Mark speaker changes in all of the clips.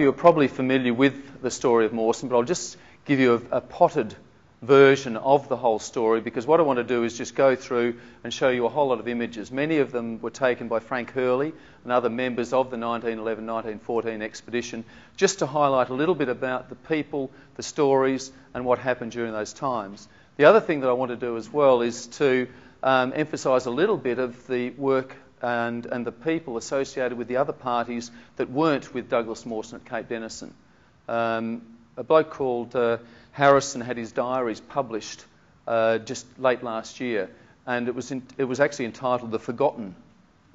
Speaker 1: you are probably familiar with the story of Mawson, but I'll just give you a, a, potted version of the whole story because what I want to do is just go through and show you a whole lot of images. Many of them were taken by Frank Hurley and other members of the 1911-1914 expedition just to highlight a little bit about the people, the stories and what happened during those times. The other thing that I want to do as well is to um, emphasise a little bit of the work and, and the people associated with the other parties that weren't with Douglas Mawson at Cape Denison. Um, a bloke called uh, Harrison had his diaries published uh, just late last year, and it was, in, it was actually entitled The Forgotten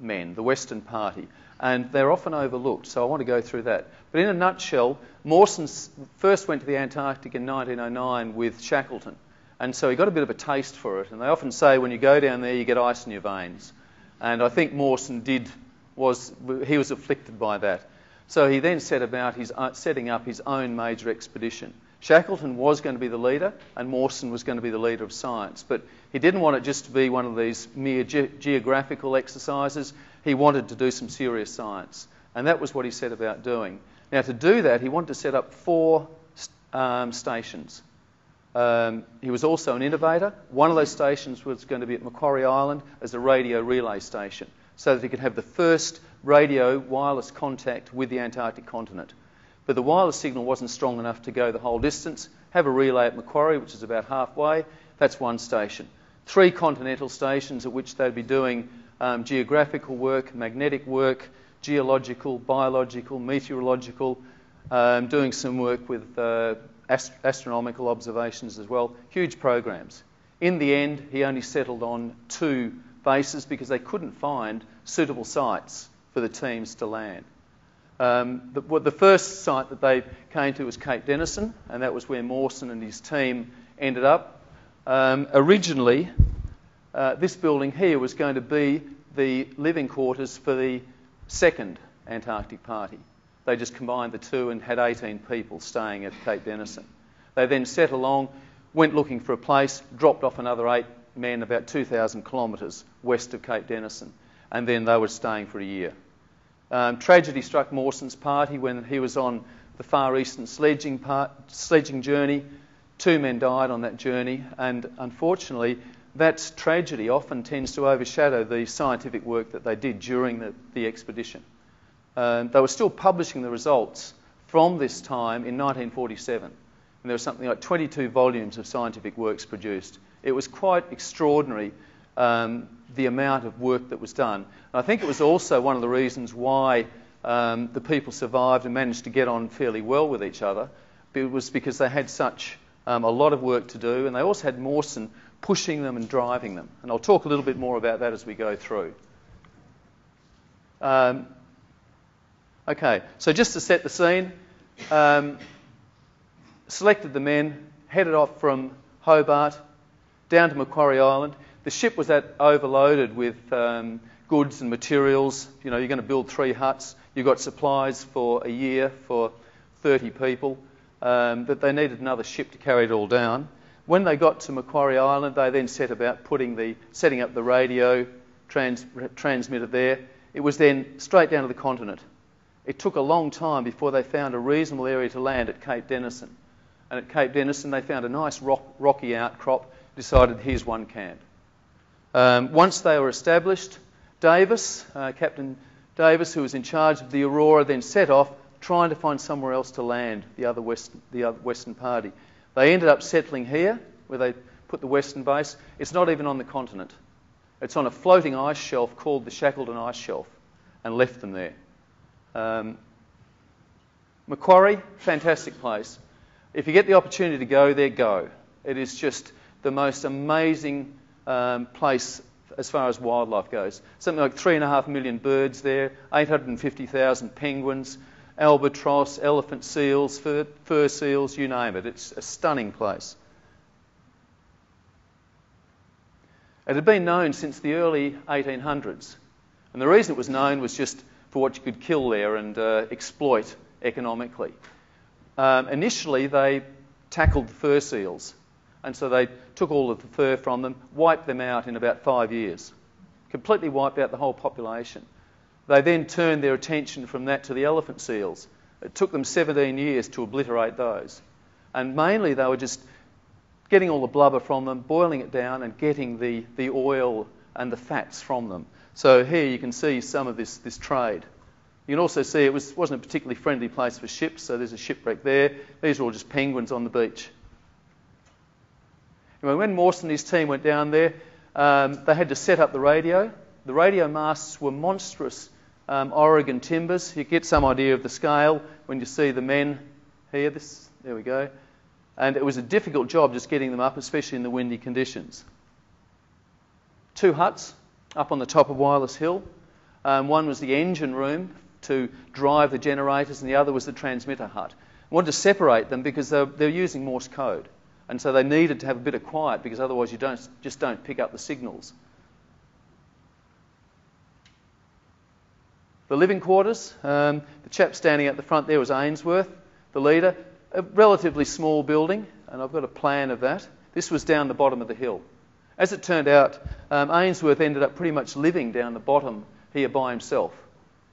Speaker 1: Men, the Western Party. And they're often overlooked, so I want to go through that. But in a nutshell, Mawson first went to the Antarctic in 1909 with Shackleton, and so he got a bit of a taste for it. And they often say when you go down there, you get ice in your veins. And I think Mawson did, was, he was afflicted by that. So he then set about his, uh, setting up his own major expedition. Shackleton was going to be the leader, and Mawson was going to be the leader of science. But he didn't want it just to be one of these mere ge- geographical exercises. He wanted to do some serious science. And that was what he set about doing. Now, to do that, he wanted to set up four um, stations. Um, he was also an innovator. One of those stations was going to be at Macquarie Island as a radio relay station so that he could have the first radio wireless contact with the Antarctic continent. But the wireless signal wasn't strong enough to go the whole distance. Have a relay at Macquarie, which is about halfway. That's one station. Three continental stations at which they'd be doing um, geographical work, magnetic work, geological, biological, meteorological, um, doing some work with uh, ast- astronomical observations as well. Huge programs. In the end, he only settled on two bases because they couldn't find suitable sites for the teams to land. Um, the, well, the, first site that they came to was Cape Denison, and that was where Mawson and his team ended up. Um, originally, uh, this building here was going to be the living quarters for the second Antarctic Party. They just combined the two and had 18 people staying at Cape Denison. They then set along, went looking for a place, dropped off another eight men about 2,000 kilometres west of Cape Denison, and then they were staying for a year. Um, tragedy struck Mawson's party when he was on the Far Eastern sledging, part, sledging journey. Two men died on that journey, and unfortunately, that tragedy often tends to overshadow the scientific work that they did during the, the expedition. Um, they were still publishing the results from this time in 1947. And there was something like 22 volumes of scientific works produced. It was quite extraordinary um, the amount of work that was done. And I think it was also one of the reasons why um, the people survived and managed to get on fairly well with each other. It was because they had such um, a lot of work to do, and they also had Mawson pushing them and driving them. And I'll talk a little bit more about that as we go through. Um, Okay, so just to set the scene, um, selected the men, headed off from Hobart down to Macquarie Island. The ship was at, overloaded with um, goods and materials. You know, you're going to build three huts. You've got supplies for a year for 30 people. Um, that they needed another ship to carry it all down. When they got to Macquarie Island, they then set about putting the, setting up the radio trans, transmitter there. It was then straight down to the continent. It took a long time before they found a reasonable area to land at Cape Denison. And at Cape Denison, they found a nice rock, rocky outcrop, decided here's one camp. Um, once they were established, Davis, uh, Captain Davis, who was in charge of the Aurora, then set off trying to find somewhere else to land the other, west, the other Western party. They ended up settling here, where they put the Western base. It's not even on the continent. It's on a floating ice shelf called the Shackleton Ice Shelf, and left them there. Um, Macquarie, fantastic place. If you get the opportunity to go there, go. It is just the most amazing um, place as far as wildlife goes. Something like three and a half million birds there, 850,000 penguins, albatross, elephant seals, fur, fur, seals, you name it. It's a stunning place. It had been known since the early 1800s. And the reason it was known was just for what you could kill there and uh, exploit economically. Um, initially, they tackled the fur seals, and so they took all of the fur from them, wiped them out in about five years, completely wiped out the whole population. They then turned their attention from that to the elephant seals. It took them 17 years to obliterate those. And mainly they were just getting all the blubber from them, boiling it down, and getting the, the oil and the fats from them. So here you can see some of this, this trade. You can also see it was, wasn't a particularly friendly place for ships, so there's a shipwreck there. These are all just penguins on the beach. Anyway, when Mawson and his team went down there, um, they had to set up the radio. The radio masts were monstrous um, Oregon timbers. You get some idea of the scale when you see the men here. This, there we go. And it was a difficult job just getting them up, especially in the windy conditions. Two huts up on the top of Wireless Hill. Um, one was the engine room to drive the generators, and the other was the transmitter hut. I wanted to separate them because they're, they're using Morse code. And so they needed to have a bit of quiet because otherwise you don't, just don't pick up the signals. The living quarters, um, the chap standing at the front there was Ainsworth, the leader. A relatively small building, and I've got a plan of that. This was down the bottom of the hill. As it turned out, um, Ainsworth ended up pretty much living down the bottom here by himself.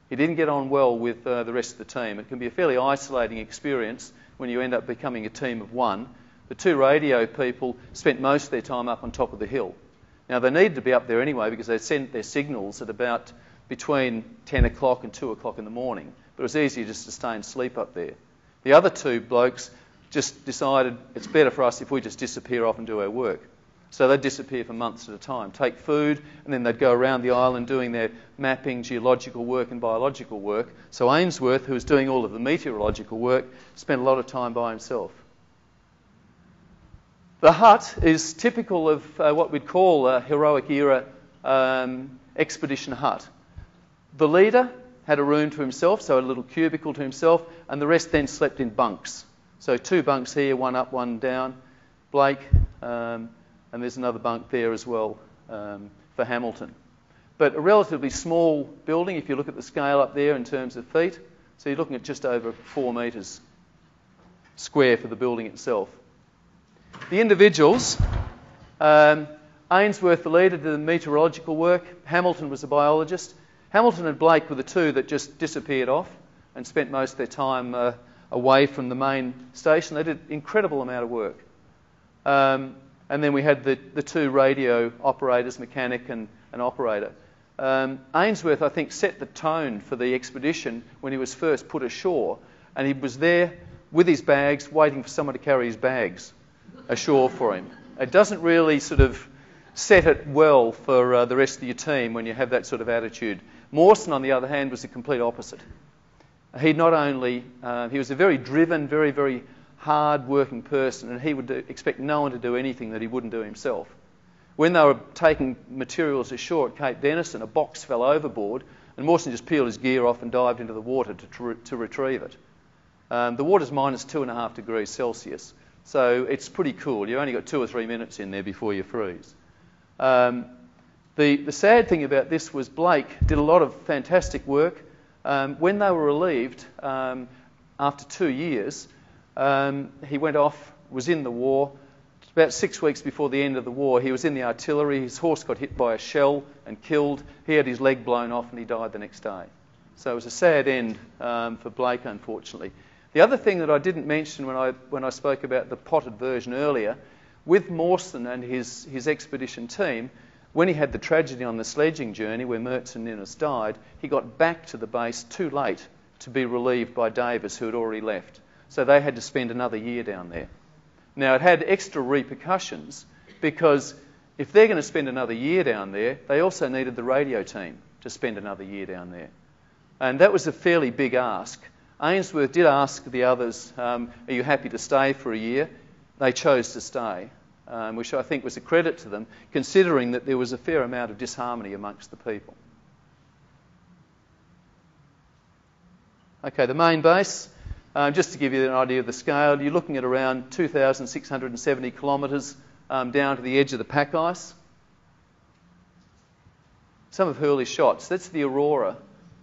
Speaker 1: He didn't get on well with uh, the rest of the team. It can be a fairly isolating experience when you end up becoming a team of one the two radio people spent most of their time up on top of the hill. Now, they needed to be up there anyway because they sent their signals at about between 10 o'clock and 2 o'clock in the morning. But it was easier just to stay and sleep up there. The other two blokes just decided it's better for us if we just disappear off and do our work. So they'd disappear for months at a time, take food, and then they'd go around the island doing their mapping, geological work, and biological work. So Ainsworth, who was doing all of the meteorological work, spent a lot of time by himself. The hut is typical of uh, what we'd call a heroic era um, expedition hut. The leader had a room to himself, so a little cubicle to himself, and the rest then slept in bunks. So two bunks here, one up, one down. Blake, um, and there's another bunk there as well um, for Hamilton. But a relatively small building if you look at the scale up there in terms of feet. So you're looking at just over four metres square for the building itself. The individuals, um, Ainsworth, the leader, did the meteorological work. Hamilton was a biologist. Hamilton and Blake were the two that just disappeared off and spent most of their time uh, away from the main station. They did an incredible amount of work. Um, and then we had the, the two radio operators, mechanic and an operator. Um, Ainsworth, I think, set the tone for the expedition when he was first put ashore, and he was there with his bags, waiting for someone to carry his bags ashore for him. It doesn't really sort of set it well for uh, the rest of your team when you have that sort of attitude. Mawson, on the other hand, was the complete opposite. He not only uh, he was a very driven, very very hard-working person, and he would do, expect no one to do anything that he wouldn't do himself. When they were taking materials ashore at Cape Denison, a box fell overboard, and Mawson just peeled his gear off and dived into the water to, to retrieve it. Um, the water's minus two and a half degrees Celsius. So it's pretty cool. You've only got two or three minutes in there before you freeze. Um, the, the sad thing about this was Blake did a lot of fantastic work. Um, when they were relieved, um, after two years, um, he went off, was in the war. About six weeks before the end of the war, he was in the artillery. His horse got hit by a shell and killed. He had his leg blown off and he died the next day. So it was a sad end um, for Blake, unfortunately. The other thing that I didn't mention when I, when I spoke about the potted version earlier, with Mawson and his, his expedition team, when he had the tragedy on the sledging journey where Mertz and Ninnis died, he got back to the base too late to be relieved by Davis, who had already left. So they had to spend another year down there. Now, it had extra repercussions because if they're going to spend another year down there, they also needed the radio team to spend another year down there. And that was a fairly big ask. Ainsworth did ask the others, um, Are you happy to stay for a year? They chose to stay, um, which I think was a credit to them, considering that there was a fair amount of disharmony amongst the people. Okay, the main base, um, just to give you an idea of the scale, you're looking at around 2,670 kilometres um, down to the edge of the pack ice. Some of Hurley's shots, that's the Aurora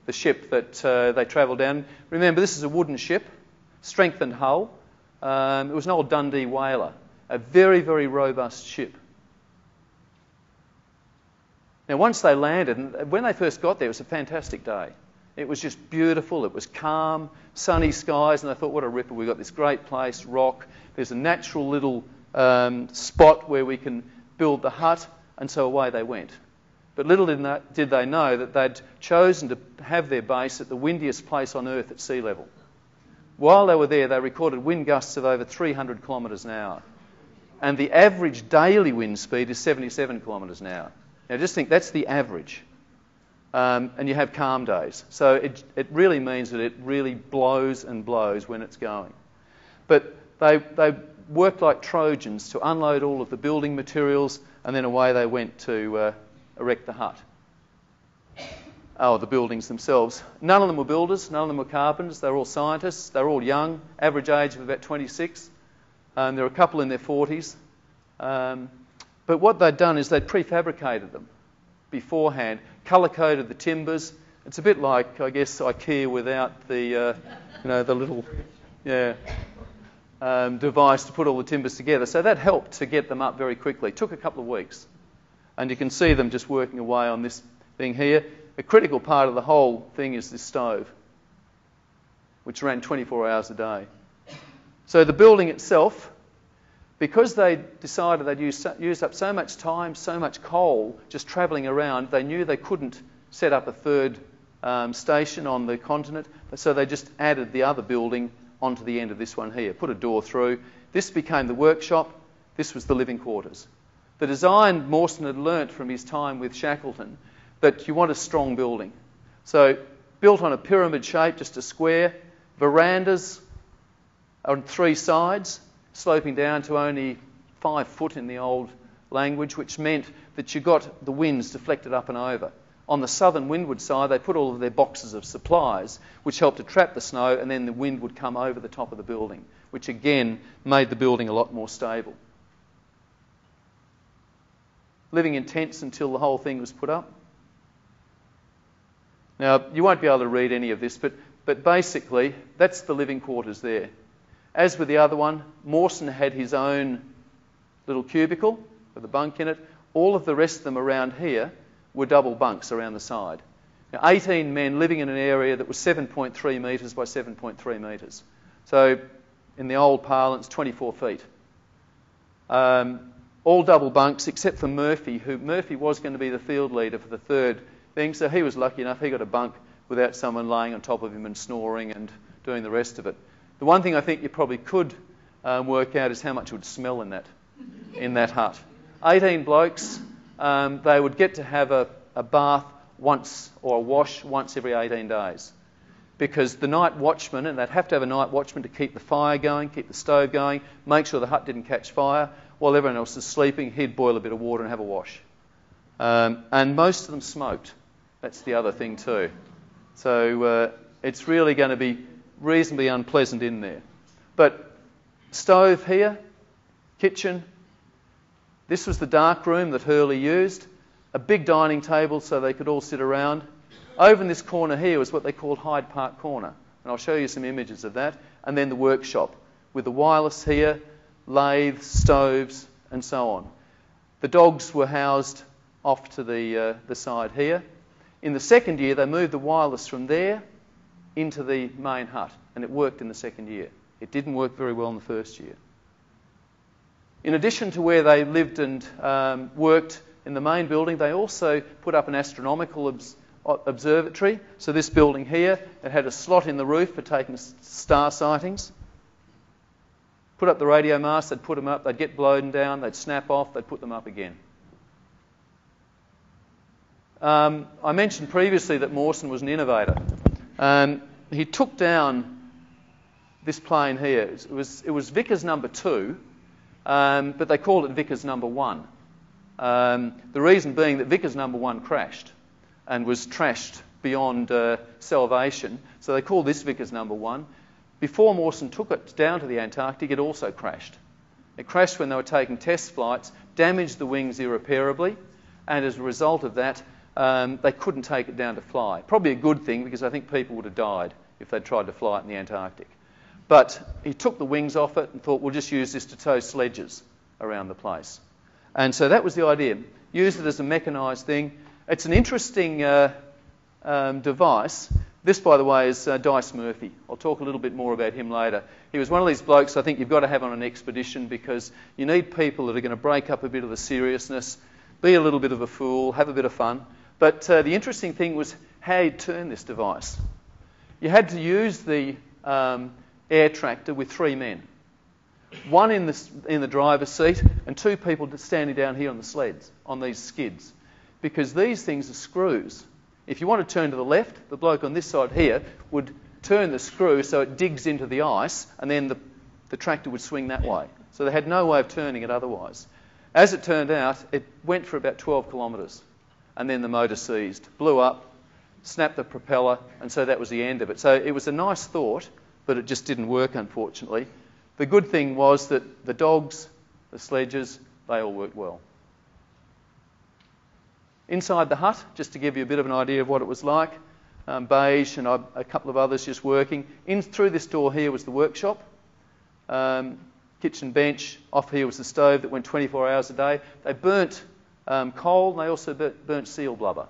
Speaker 1: the ship that uh, they travelled down. Remember, this is a wooden ship, strengthened hull. Um, it was an old Dundee whaler, a very, very robust ship. Now, once they landed, and when they first got there, it was a fantastic day. It was just beautiful. It was calm, sunny skies, and I thought, what a ripper. We've got this great place, rock. There's a natural little um, spot where we can build the hut, and so away they went. But little did they know that they'd chosen to have their base at the windiest place on earth at sea level. While they were there, they recorded wind gusts of over 300 kilometres an hour. And the average daily wind speed is 77 kilometres an hour. Now, just think that's the average. Um, and you have calm days. So it, it really means that it really blows and blows when it's going. But they, they worked like Trojans to unload all of the building materials, and then away they went to uh, erect the hut. Oh, the buildings themselves. None of them were builders, none of them were carpenters. They were all scientists. They were all young, average age of about 26. Um, there were a couple in their 40s. Um, but what they'd done is they'd prefabricated them beforehand, colour coded the timbers. It's a bit like, I guess, IKEA without the, uh, you know, the little, yeah, um, device to put all the timbers together. So that helped to get them up very quickly. It took a couple of weeks. And you can see them just working away on this thing here. A critical part of the whole thing is this stove, which ran 24 hours a day. So the building itself, because they decided they'd used, used up so much time, so much coal just travelling around, they knew they couldn't set up a third um, station on the continent, so they just added the other building onto the end of this one here, put a door through. This became the workshop, this was the living quarters. The design Mawson had learnt from his time with Shackleton that you want a strong building. So, built on a pyramid shape, just a square, verandas on three sides, sloping down to only five foot in the old language, which meant that you got the winds deflected up and over. On the southern windward side, they put all of their boxes of supplies, which helped to trap the snow, and then the wind would come over the top of the building, which again made the building a lot more stable living in tents until the whole thing was put up. Now, you won't be able to read any of this, but, but basically, that's the living quarters there. As with the other one, Mawson had his own little cubicle with a bunk in it. All of the rest of them around here were double bunks around the side. Now, 18 men living in an area that was 7.3 metres by 7.3 metres. So, in the old parlance, 24 feet. Um, all double bunks except for Murphy, who Murphy was going to be the field leader for the third thing, so he was lucky enough he got a bunk without someone laying on top of him and snoring and doing the rest of it. The one thing I think you probably could um, work out is how much it would smell in that in that hut. 18 blokes, um, they would get to have a, a bath once or a wash once every 18 days because the night watchman, and they'd have to have a night watchman to keep the fire going, keep the stove going, make sure the hut didn't catch fire. While everyone else is sleeping, he'd boil a bit of water and have a wash. Um, and most of them smoked. That's the other thing, too. So uh, it's really going to be reasonably unpleasant in there. But stove here, kitchen. This was the dark room that Hurley used. A big dining table so they could all sit around. Over in this corner here was what they called Hyde Park Corner. And I'll show you some images of that. And then the workshop with the wireless here, lathes, stoves, and so on. The dogs were housed off to the, uh, the side here. In the second year, they moved the wireless from there into the main hut, and it worked in the second year. It didn't work very well in the first year. In addition to where they lived and um, worked in the main building, they also put up an astronomical obs- observatory. So, this building here, it had a slot in the roof for taking star sightings put up the radio masts, they'd put them up, they'd get blown down, they'd snap off, they'd put them up again. Um, I mentioned previously that Mawson was an innovator. Um, he took down this plane here. It was, it was Vickers number two, um, but they called it Vickers number one. Um, the reason being that Vickers number one crashed and was trashed beyond uh, salvation. So they called this Vickers number one. Before Mawson took it down to the Antarctic, it also crashed. It crashed when they were taking test flights, damaged the wings irreparably, and as a result of that, um, they couldn't take it down to fly. Probably a good thing because I think people would have died if they'd tried to fly it in the Antarctic. But he took the wings off it and thought, we'll just use this to tow sledges around the place. And so that was the idea. Use it as a mechanised thing. It's an interesting uh, um, device This, by the way, is uh, Dyce Murphy. I'll talk a little bit more about him later. He was one of these blokes I think you've got to have on an expedition because you need people that are going to break up a bit of the seriousness, be a little bit of a fool, have a bit of fun. But uh, the interesting thing was how you turn this device. You had to use the um, air tractor with three men one in the, in the driver's seat and two people standing down here on the sleds, on these skids. Because these things are screws. If you want to turn to the left, the bloke on this side here would turn the screw so it digs into the ice, and then the, the tractor would swing that way. So they had no way of turning it otherwise. As it turned out, it went for about 12 kilometres, and then the motor seized, blew up, snapped the propeller, and so that was the end of it. So it was a nice thought, but it just didn't work, unfortunately. The good thing was that the dogs, the sledges, they all worked well. Inside the hut, just to give you a bit of an idea of what it was like, um, Bage and a couple of others just working. In through this door here was the workshop, um, kitchen bench. Off here was the stove that went 24 hours a day. They burnt um, coal and they also burnt seal blubber.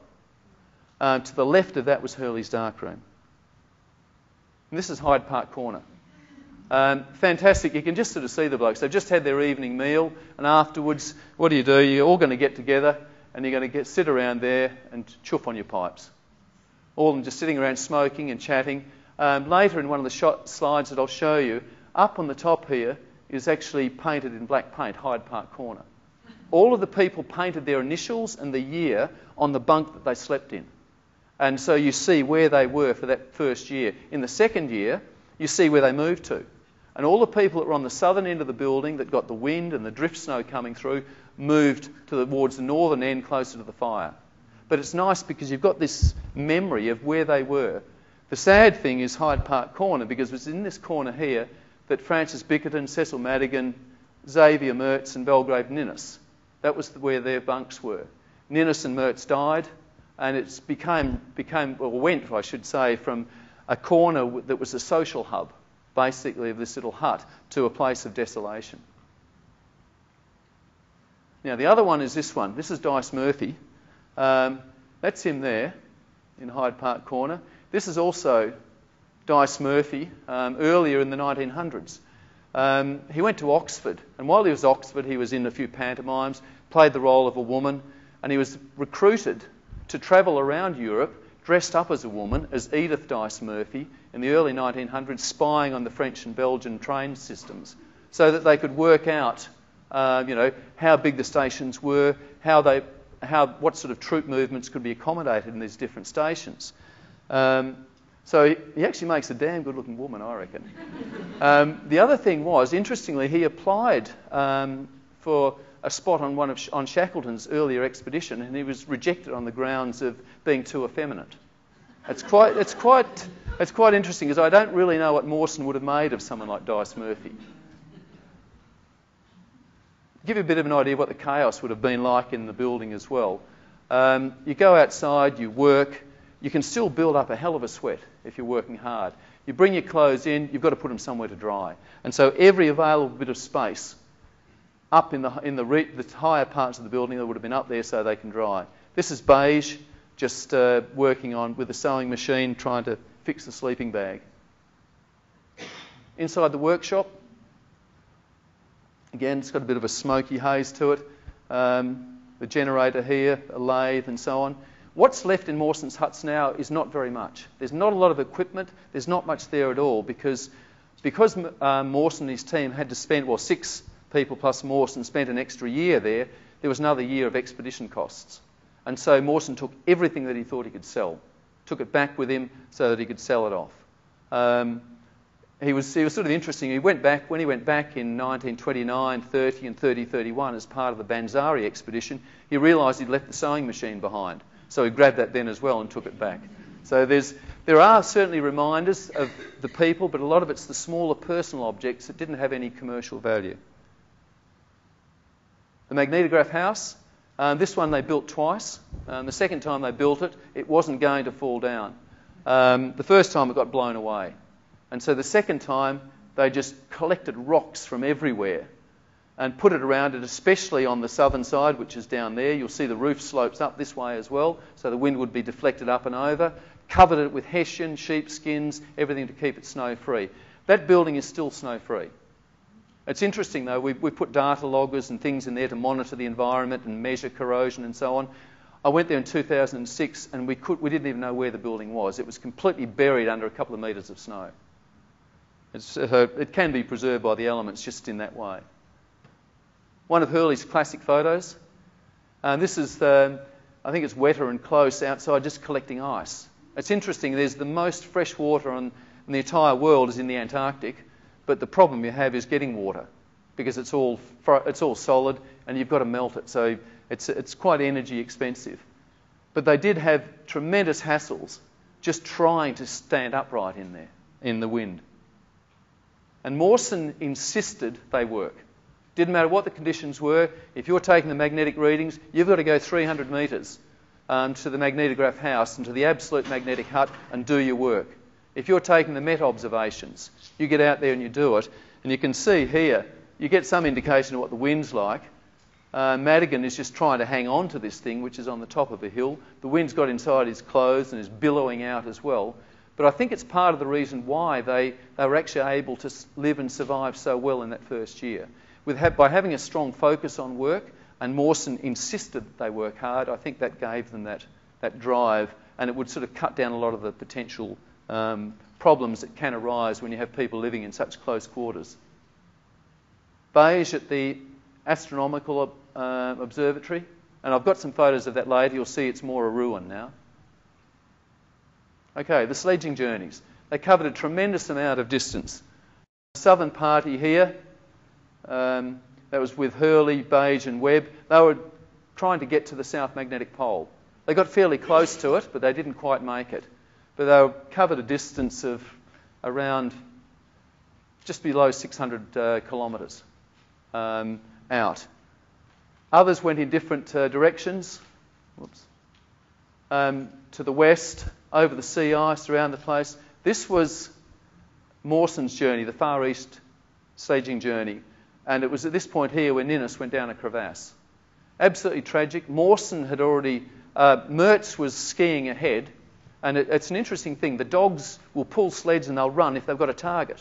Speaker 1: Um, to the left of that was Hurley's darkroom. And this is Hyde Park Corner. Um, fantastic. You can just sort of see the blokes. They've just had their evening meal, and afterwards, what do you do? You're all going to get together, and you're going to get, sit around there and chuff on your pipes. All of them just sitting around smoking and chatting. Um, later, in one of the shot, slides that I'll show you, up on the top here is actually painted in black paint, Hyde Park Corner. All of the people painted their initials and the year on the bunk that they slept in. And so you see where they were for that first year. In the second year, you see where they moved to. And all the people that were on the southern end of the building that got the wind and the drift snow coming through moved towards the northern end closer to the fire. But it's nice because you've got this memory of where they were. The sad thing is Hyde Park Corner because it was in this corner here that Francis Bickerton, Cecil Madigan, Xavier Mertz, and Belgrave Ninnis, that was where their bunks were. Ninnis and Mertz died, and it became, became, or went, I should say, from a corner that was a social hub basically of this little hut to a place of desolation. Now, the other one is this one. This is Dyce Murphy. Um, that's him there in Hyde Park Corner. This is also Dyce Murphy um, earlier in the 1900s. Um, he went to Oxford, and while he was at Oxford, he was in a few pantomimes, played the role of a woman, and he was recruited to travel around Europe dressed up as a woman, as Edith Dyce Murphy, in the early 1900s, spying on the French and Belgian train systems so that they could work out, uh, you know, how big the stations were, how they, how, what sort of troop movements could be accommodated in these different stations. Um, so he, actually makes a damn good looking woman, I reckon. Um, the other thing was, interestingly, he applied um, for a spot on one of on Shackleton's earlier expedition, and he was rejected on the grounds of being too effeminate. It's quite, it's quite, it's quite interesting because I don't really know what Mawson would have made of someone like Dyce Murphy. Give you a bit of an idea of what the chaos would have been like in the building as well. Um, you go outside, you work, you can still build up a hell of a sweat if you're working hard. You bring your clothes in, you've got to put them somewhere to dry. And so every available bit of space up in the, in the, re, the higher parts of the building that would have been up there so they can dry. This is Bage, just uh, working on with a sewing machine trying to fix the sleeping bag. Inside the workshop, again, it's got a bit of a smoky haze to it. Um, the generator here, a lathe, and so on. What's left in Mawson's huts now is not very much. There's not a lot of equipment. There's not much there at all because because uh, Mawson and his team had to spend well six people plus Mawson spent an extra year there, there was another year of expedition costs. And so Mawson took everything that he thought he could sell, took it back with him so that he could sell it off. Um, he was, he was sort of interesting. He went back, when he went back in 1929, 30, and 30, 31 as part of the BANZARE expedition, he realised he'd left the sewing machine behind. So he grabbed that then as well and took it back. So there are certainly reminders of the people, but a lot of it's the smaller personal objects that didn't have any commercial value. The magnetograph house, um, this one they built twice. Um, the second time they built it, it wasn't going to fall down. Um, the first time it got blown away. And so the second time they just collected rocks from everywhere and put it around it, especially on the southern side, which is down there. You'll see the roof slopes up this way as well, so the wind would be deflected up and over covered it with hessian, sheepskins, everything to keep it snow free. That building is still snow free. It's interesting though, we, we put data loggers and things in there to monitor the environment and measure corrosion and so on. I went there in 2006 and we, could, we didn't even know where the building was. It was completely buried under a couple of metres of snow. Uh, it can be preserved by the elements just in that way. One of Hurley's classic photos. Uh, this is, um, I think it's Whetter and Close outside, just collecting ice. It's interesting, there's the most fresh water on, in the entire world is in the Antarctic, but the problem you have is getting water because it's all, it's all solid and you've got to melt it. So it's, it's quite energy expensive. But they did have tremendous hassles just trying to stand upright in there, in the wind. And Mawson insisted they work. Didn't matter what the conditions were. If you're taking the magnetic readings, you've got to go 300 metres um, to the magnetograph house and to the absolute magnetic hut and do your work. If you're taking the MET observations, you get out there and you do it. And you can see here, you get some indication of what the wind's like. Uh, Madigan is just trying to hang on to this thing, which is on the top of a hill. The wind's got inside his clothes and is billowing out as well. But I think it's part of the reason why they, they were actually able to live and survive so well in that first year. With, by having a strong focus on work, and Mawson insisted that they work hard, I think that gave them that, that drive, and it would sort of cut down a lot of the potential um, problems that can arise when you have people living in such close quarters. Bage at the astronomical uh, observatory. And I've got some photos of that later. You'll see it's more a ruin now. Okay, the sledging journeys. They covered a tremendous amount of distance. The southern party here, um, that was with Hurley, Bage, and Webb. They were trying to get to the South Magnetic Pole. They got fairly close to it, but they didn't quite make it. But they covered a distance of around just below 600 uh, kilometres um, out. Others went in different uh, directions. Um, to the west, over the sea ice around the place. This was Mawson's journey, the Far East sledging journey. And it was at this point here where Ninnis went down a crevasse. Absolutely tragic. Mawson had already, uh, Mertz was skiing ahead. And it, it's an interesting thing. The dogs will pull sleds and they'll run if they've got a target.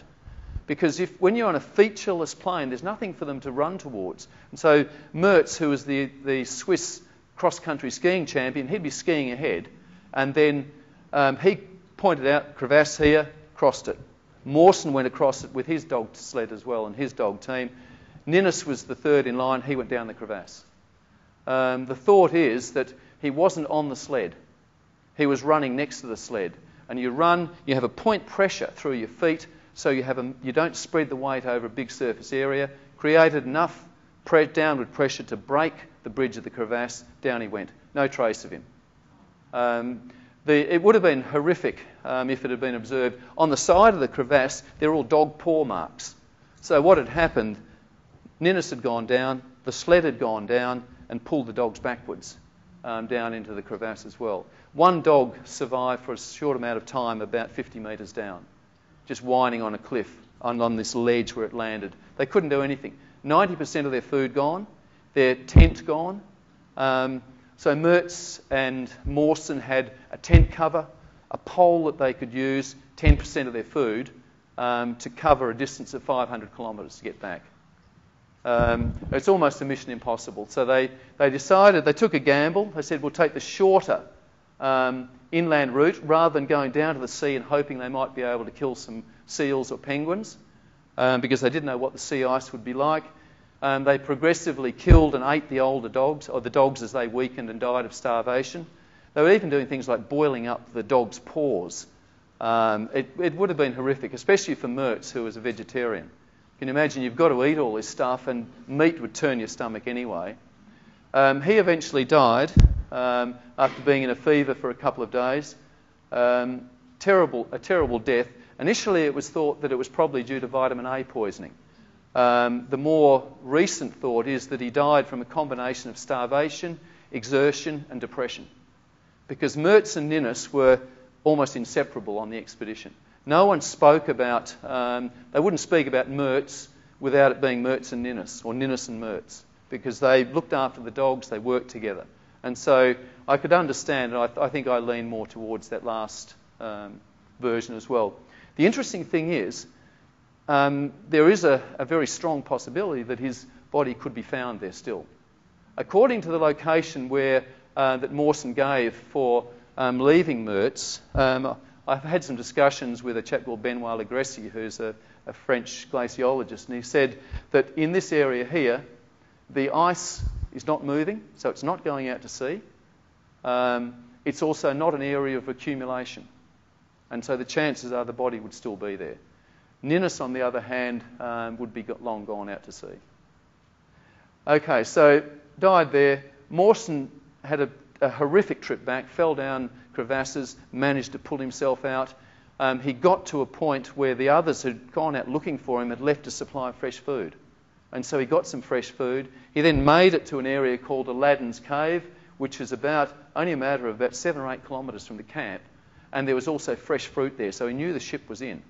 Speaker 1: Because if, when you're on a featureless plain, there's nothing for them to run towards. And so Mertz, who was the, the Swiss cross-country skiing champion, he'd be skiing ahead. And then um, he pointed out crevasse here, crossed it. Mawson went across it with his dog sled as well and his dog team. Ninnis was the third in line. He went down the crevasse. Um, the thought is that he wasn't on the sled. He was running next to the sled. And you run, you have a point pressure through your feet so you, have a, you don't spread the weight over a big surface area. Created enough pre- downward pressure to break the bridge of the crevasse. Down he went. No trace of him. Um, the, it would have been horrific um, if it had been observed. On the side of the crevasse, they're all dog paw marks. So what had happened, Ninnis had gone down, the sled had gone down and pulled the dogs backwards um, down into the crevasse as well. One dog survived for a short amount of time, about 50 metres down just whining on a cliff, on, on this ledge where it landed. They couldn't do anything. 90% of their food gone, their tent gone. Um, so Mertz and Mawson had a tent cover, a pole that they could use, 10% of their food, um, to cover a distance of 500 kilometres to get back. Um, it's almost a mission impossible. So they, they decided, they took a gamble. They said, we'll take the shorter um, inland route rather than going down to the sea and hoping they might be able to kill some seals or penguins um, because they didn't know what the sea ice would be like. Um, they progressively killed and ate the older dogs, or the dogs as they weakened and died of starvation. They were even doing things like boiling up the dog's paws. Um, it, it, would have been horrific, especially for Mertz, who was a vegetarian. Can imagine you've got to eat all this stuff, and meat would turn your stomach anyway. Um, he eventually died um, after being in a fever for a couple of days. Um, terrible, a terrible death. Initially, it was thought that it was probably due to vitamin A poisoning. Um, the more recent thought is that he died from a combination of starvation, exertion, and depression. Because Mertz and Ninnis were almost inseparable on the expedition. No one spoke about, um, they wouldn't speak about Mertz without it being Mertz and Ninnis, or Ninnis and Mertz, because they looked after the dogs, they worked together. And so I could understand, and I, th- I think I lean more towards that last um, version as well. The interesting thing is, um, there is a, a very strong possibility that his body could be found there still. According to the location where uh, that Mawson gave for um, leaving Mertz, um, I've had some discussions with a chap called Benoit Legrésy, who's a, a, French glaciologist, and he said that in this area here, the ice is not moving, so it's not going out to sea. Um, it's also not an area of accumulation, and so the chances are the body would still be there. Ninnis, on the other hand, um, would be long gone out to sea. Okay, so died there. Mawson had a, a, horrific trip back, fell down crevasses, managed to pull himself out. Um, he got to a point where the others who'd gone out looking for him, had left a supply of fresh food. And so he got some fresh food. He then made it to an area called Aladdin's Cave, which is about only a matter of about seven or eight kilometres from the camp. And there was also fresh fruit there, so he knew the ship was in.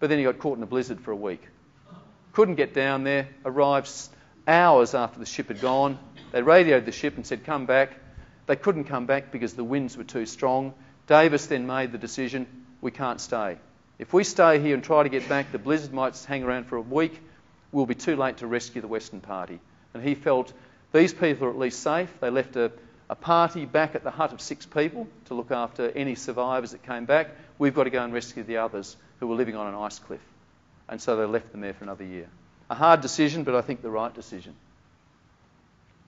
Speaker 1: But then he got caught in a blizzard for a week. Couldn't get down there, arrived hours after the ship had gone. They radioed the ship and said, Come back. They couldn't come back because the winds were too strong. Davis then made the decision we can't stay. If we stay here and try to get back, the blizzard might hang around for a week. We'll be too late to rescue the Western Party. And he felt these people are at least safe. They left a, a party back at the hut of six people to look after any survivors that came back. We've got to go and rescue the others who were living on an ice cliff. And so they left them there for another year. A hard decision, but I think the right decision.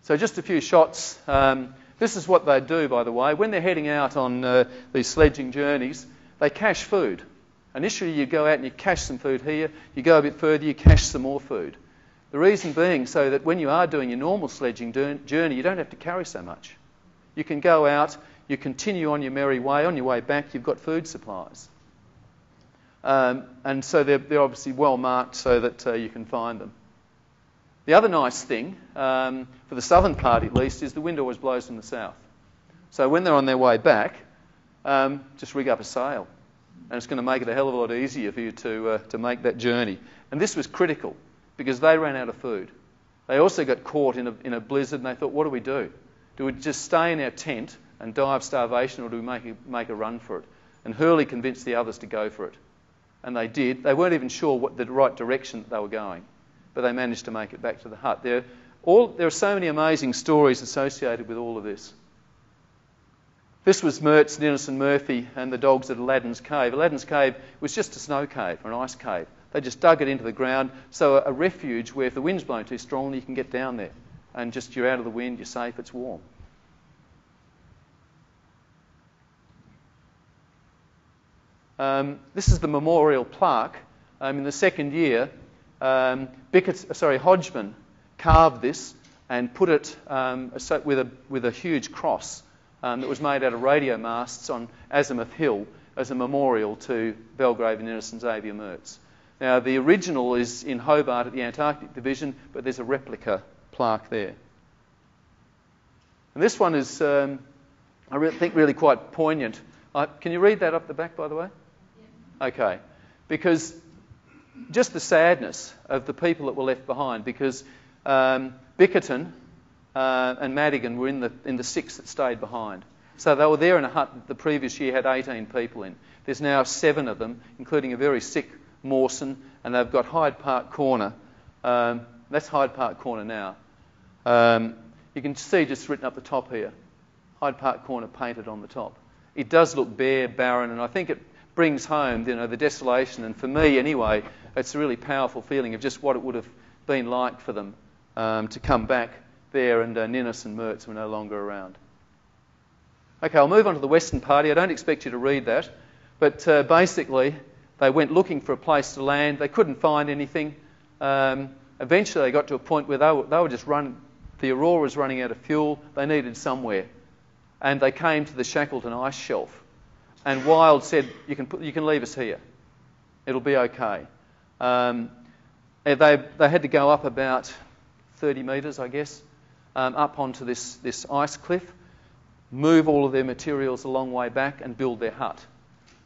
Speaker 1: So, just a few shots. Um, this is what they do, by the way. When they're heading out on uh, these sledging journeys, they cache food. Initially, you go out and you cache some food here. You go a bit further, you cache some more food. The reason being so that when you are doing your normal sledging journey, you don't have to carry so much. You can go out, you continue on your merry way. On your way back, you've got food supplies. Um, and so they're, they're, obviously well marked so that uh, you can find them. The other nice thing, um, for the southern part at least, is the wind always blows from the south. So when they're on their way back, um, just rig up a sail. And it's going to make it a hell of a lot easier for you to, uh, to make that journey. And this was critical because they ran out of food. They also got caught in a, in a blizzard and they thought, what do we do? Do we just stay in our tent and die of starvation or do we make a, make a run for it? And Hurley convinced the others to go for it and they did. They weren't even sure what the right direction that they were going, but they managed to make it back to the hut. There, all, there are so many amazing stories associated with all of this. This was Mertz, Ninnis and Murphy and the dogs at Aladdin's Cave. Aladdin's Cave was just a snow cave or an ice cave. They just dug it into the ground, so a, refuge where if the wind's blowing too strongly, you can get down there. And just you're out of the wind, you're safe, it's warm. Um, this is the memorial plaque. Um, in the second year, um, Bickett, sorry, Hodgeman carved this and put it um, with, a, with a huge cross um, that was made out of radio masts on Azimuth Hill as a memorial to Belgrave and Innocent Xavier Mertz. Now, the original is in Hobart at the Antarctic Division, but there's a replica plaque there. And this one is, um, I re- think, really quite poignant. Uh, can you read that up the back, by the way? Okay. Because just the sadness of the people that were left behind, because um, Bickerton uh, and Madigan were in the, in the six that stayed behind. So they were there in a hut that the previous year had 18 people in. There's now seven of them, including a very sick Mawson, and they've got Hyde Park Corner. Um, that's Hyde Park Corner now. Um, you can see just written up the top here Hyde Park Corner painted on the top. It does look bare, barren, and I think it brings home you know, the desolation. And for me, anyway, it's a really powerful feeling of just what it would have been like for them um, to come back there and uh, Ninnis and Mertz were no longer around. Okay, I'll move on to the Western Party. I don't expect you to read that, but uh, basically, they went looking for a place to land. They couldn't find anything. Um, eventually, they got to a point where they were, they were just running. The Aurora was running out of fuel. They needed somewhere, and they came to the Shackleton ice shelf. And Wild said, You can, put, you can leave us here. It'll be okay. Um, they, they had to go up about 30 metres, I guess, um, up onto this, this ice cliff, move all of their materials a long way back, and build their hut.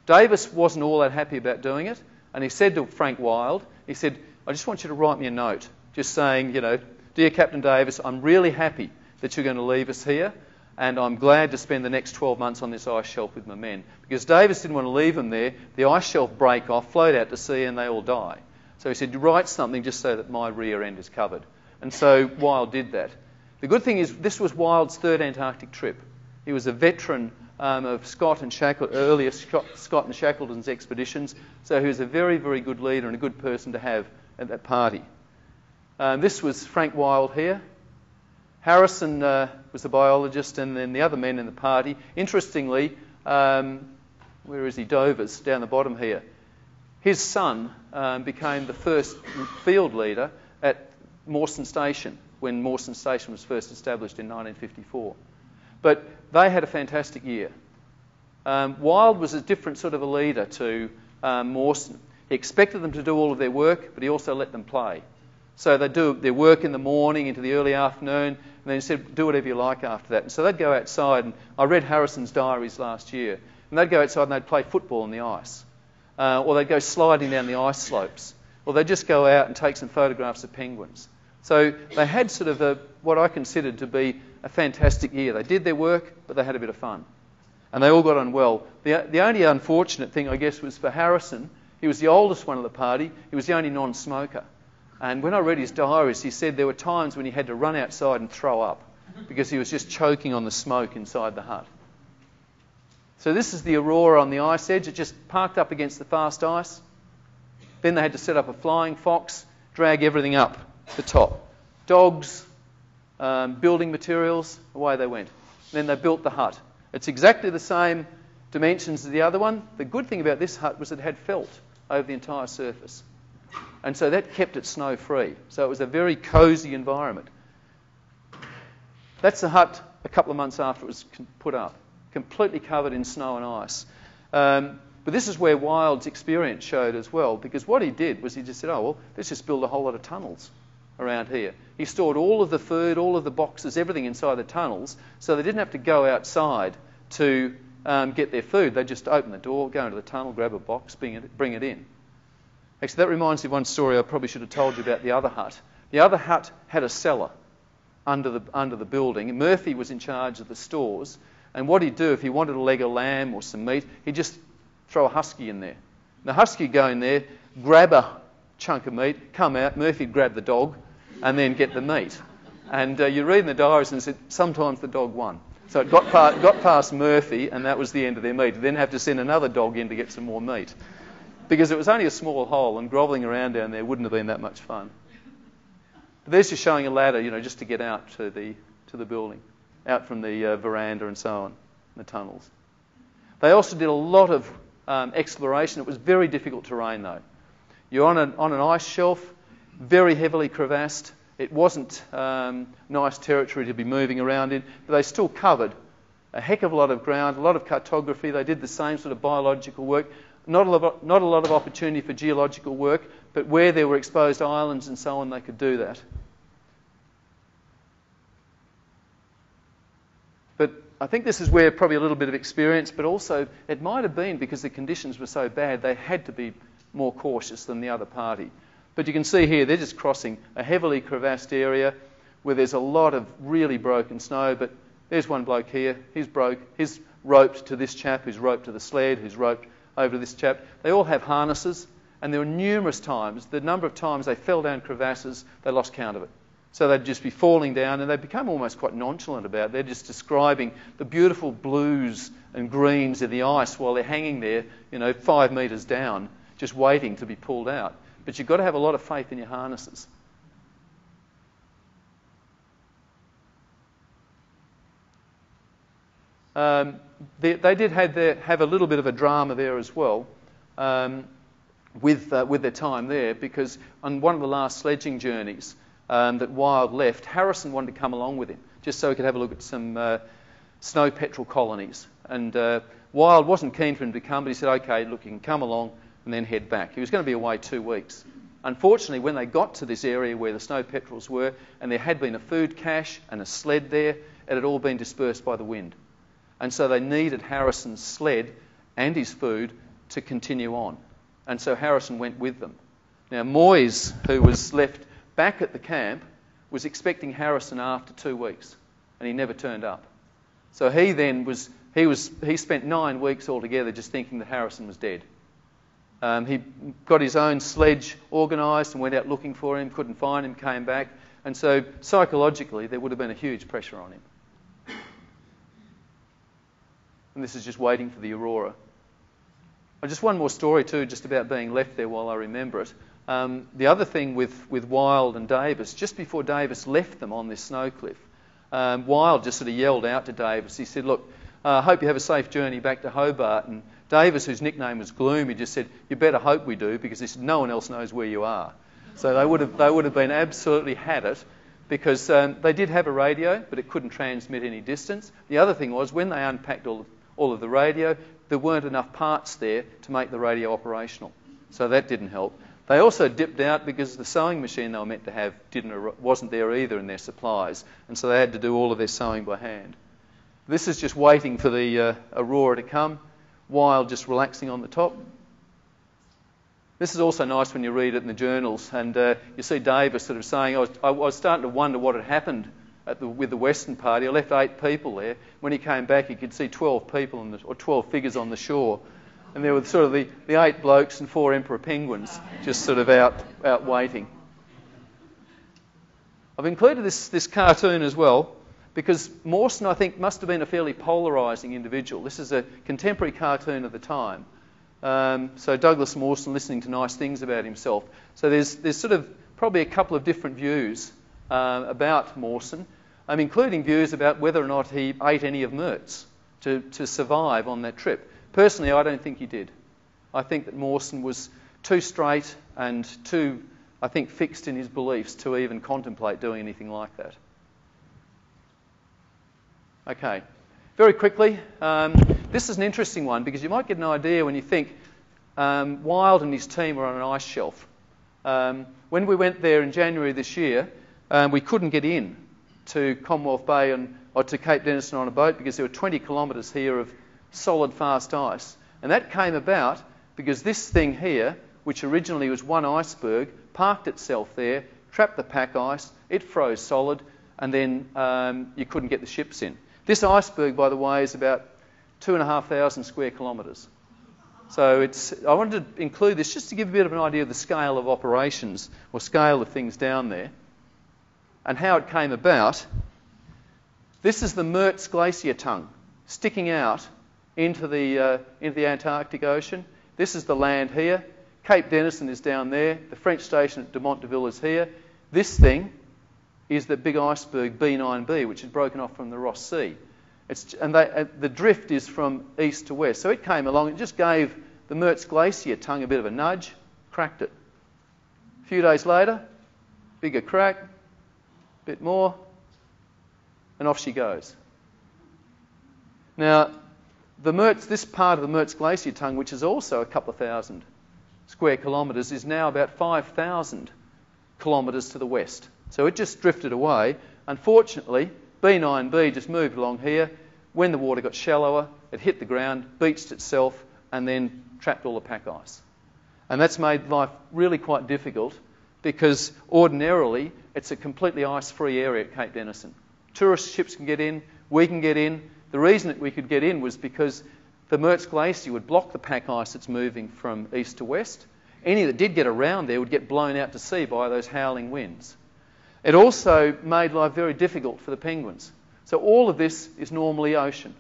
Speaker 1: Davis wasn't all that happy about doing it, and he said to Frank Wild, he said, I just want you to write me a note, just saying, you know, Dear Captain Davis, I'm really happy that you're going to leave us here. And I'm glad to spend the next 12 months on this ice shelf with my men. Because Davis didn't want to leave them there. The ice shelf break off, float out to sea, and they all die. So he said, write something just so that my rear end is covered. And so Wild did that. The good thing is, this was Wild's third Antarctic trip. He was a veteran um, of Scott and earlier Scott, Scott and Shackleton's expeditions, so he was a very, very good leader and a good person to have at that party. Um, this was Frank Wild here. Harrisson uh, was the biologist, and then the other men in the party. Interestingly, um, where is he? Dovers, down the bottom here. His son um, became the first field leader at Mawson Station when Mawson Station was first established in 1954. But they had a fantastic year. Um, Wild was a different sort of a leader to um, Mawson. He expected them to do all of their work, but he also let them play. So they'd do their work in the morning into the early afternoon, and then he said, do whatever you like after that. And so they'd go outside, and I read Harrisson's diaries last year, and they'd go outside and they'd play football on the ice. Uh, or they'd go sliding down the ice slopes. Or they'd just go out and take some photographs of penguins. So they had sort of a, what I considered to be a fantastic year. They did their work, but they had a bit of fun. And they all got on well. The, the only unfortunate thing, I guess, was for Harrisson. He was the oldest one of the party. He was the only non smoker. And when I read his diaries, he said there were times when he had to run outside and throw up because he was just choking on the smoke inside the hut. So this is the Aurora on the ice edge. It just parked up against the fast ice. Then they had to set up a flying fox, drag everything up the top. Dogs, um, building materials, away they went. Then they built the hut. It's exactly the same dimensions as the other one. The good thing about this hut was it had felt over the entire surface. And so that kept it snow free. So it was a very cosy environment. That's the hut a couple of months after it was put up, completely covered in snow and ice. Um, but this is where Wild's experience showed as well, because what he did was he just said, oh, well, let's just build a whole lot of tunnels around here. He stored all of the food, all of the boxes, everything inside the tunnels, so they didn't have to go outside to um, get their food. They just open the door, go into the tunnel, grab a box, bring it, bring it in. Actually, that reminds me of one story I probably should have told you about the other hut. The other hut had a cellar under the, under the building. Murphy was in charge of the stores. And what he'd do if he wanted a leg of lamb or some meat, he'd just throw a husky in there. The husky would go in there, grab a chunk of meat, come out, Murphy'd grab the dog, and then get the meat. And uh, you read in the diaries and it said sometimes the dog won. So it got, pa- got past Murphy, and that was the end of their meat. Then have to send another dog in to get some more meat because it was only a small hole and grovelling around down there wouldn't have been that much fun. But there's just showing a ladder, you know, just to get out to the, to the building, out from the uh, veranda and so on, the tunnels. They also did a lot of um, exploration. It was very difficult terrain, though. You're on, a, on an ice shelf, very heavily crevassed. It wasn't um, nice territory to be moving around in, but they still covered a heck of a lot of ground, a lot of cartography. They did the same sort of biological work not a, lot, not a lot of opportunity for geological work, but where there were exposed islands and so on, they could do that. But I think this is where probably a little bit of experience, but also it might have been because the conditions were so bad, they had to be more cautious than the other party. But you can see here, they're just crossing a heavily crevassed area where there's a lot of really broken snow, but there's one bloke here, he's broke, he's roped to this chap who's roped to the sled, who's roped over this chap. They all have harnesses, and there were numerous times, the number of times they fell down crevasses, they lost count of it. So they'd just be falling down, and they'd become almost quite nonchalant about it. They're just describing the beautiful blues and greens of the ice while they're hanging there, you know, five metres down, just waiting to be pulled out. But you've got to have a lot of faith in your harnesses. Um, they, they, did have, their, have, a little bit of a drama there as well um, with, uh, with their time there because on one of the last sledging journeys um, that Wild left, Harrisson wanted to come along with him just so he could have a look at some uh, snow petrel colonies. And uh, Wild wasn't keen for him to come, but he said, okay, look, you can come along and then head back. He was going to be away two weeks. Unfortunately, when they got to this area where the snow petrels were, and there had been a food cache and a sled there, it had all been dispersed by the wind. And so they needed Harrisson's sled and his food to continue on. And so Harrisson went with them. Now, Moyes, who was left back at the camp, was expecting Harrisson after two weeks, and he never turned up. So he then was he was he spent nine weeks altogether just thinking that Harrisson was dead. Um, he got his own sledge organised and went out looking for him, couldn't find him, came back, and so psychologically there would have been a huge pressure on him. And this is just waiting for the aurora. And just one more story too, just about being left there while I remember it. Um, the other thing with, with Wild and Davis, just before Davis left them on this snow cliff, um, Wild just sort of yelled out to Davis. He said, "Look, I uh, hope you have a safe journey back to Hobart." And Davis, whose nickname was Gloom, he just said, "You better hope we do," because "No one else knows where you are." So they would have they would have been absolutely had it, because um, they did have a radio, but it couldn't transmit any distance. The other thing was when they unpacked all all of the radio, there weren't enough parts there to make the radio operational. So that didn't help. They also dipped out because the sewing machine they were meant to have didn't, wasn't there either in their supplies, and so they had to do all of their sewing by hand. This is just waiting for the uh, aurora to come, while just relaxing on the top. This is also nice when you read it in the journals, and uh, you see Davis sort of saying, I was, I was starting to wonder what had happened the, with the Western Party. I left eight people there. When he came back, he could see 12 people the, or 12 figures on the shore. And there were sort of the, the eight blokes and four emperor penguins just sort of out, out waiting. I've included this, this cartoon as well because Mawson, I think, must have been a fairly polarising individual. This is a contemporary cartoon of the time. Um, so Douglas Mawson listening to nice things about himself. So there's, there's sort of probably a couple of different views uh, about Mawson um, including views about whether or not he ate any of Mertz to, to survive on that trip. Personally, I don't think he did. I think that Mawson was too straight and too, I think, fixed in his beliefs to even contemplate doing anything like that. Okay, very quickly, um, this is an interesting one because you might get an idea when you think um, Wild and his team were on an ice shelf. Um, when we went there in January this year, um, we couldn't get in to Commonwealth Bay and, or to Cape Denison on a boat because there were 20 kilometres here of solid fast ice. And that came about because this thing here, which originally was one iceberg, parked itself there, trapped the pack ice, it froze solid, and then um, you couldn't get the ships in. This iceberg, by the way, is about two and a half thousand square kilometres. So it's, I wanted to include this just to give a bit of an idea of the scale of operations or scale of things down there and how it came about, this is the Mertz Glacier tongue sticking out into the, uh, into the Antarctic Ocean. This is the land here. Cape Denison is down there. The French station at Dumont d'Urville is here. This thing is the big iceberg B9B, which had broken off from the Ross Sea. It's, and they, uh, the drift is from east to west. So it came along and just gave the Mertz Glacier tongue a bit of a nudge, cracked it. A few days later, bigger crack, bit more, and off she goes. Now, the Mertz, this part of the Mertz Glacier tongue, which is also a couple of thousand square kilometres, is now about 5,000 kilometres to the west. So it just drifted away. Unfortunately, B9B just moved along here. When the water got shallower, it hit the ground, beached itself, and then trapped all the pack ice. And that's made life really quite difficult because ordinarily it's a completely ice free area at Cape Denison. Tourist ships can get in, we can get in. The reason that we could get in was because the Mertz Glacier would block the pack ice that's moving from east to west. Any that did get around there would get blown out to sea by those howling winds. It also made life very difficult for the penguins. So all of this is normally ocean.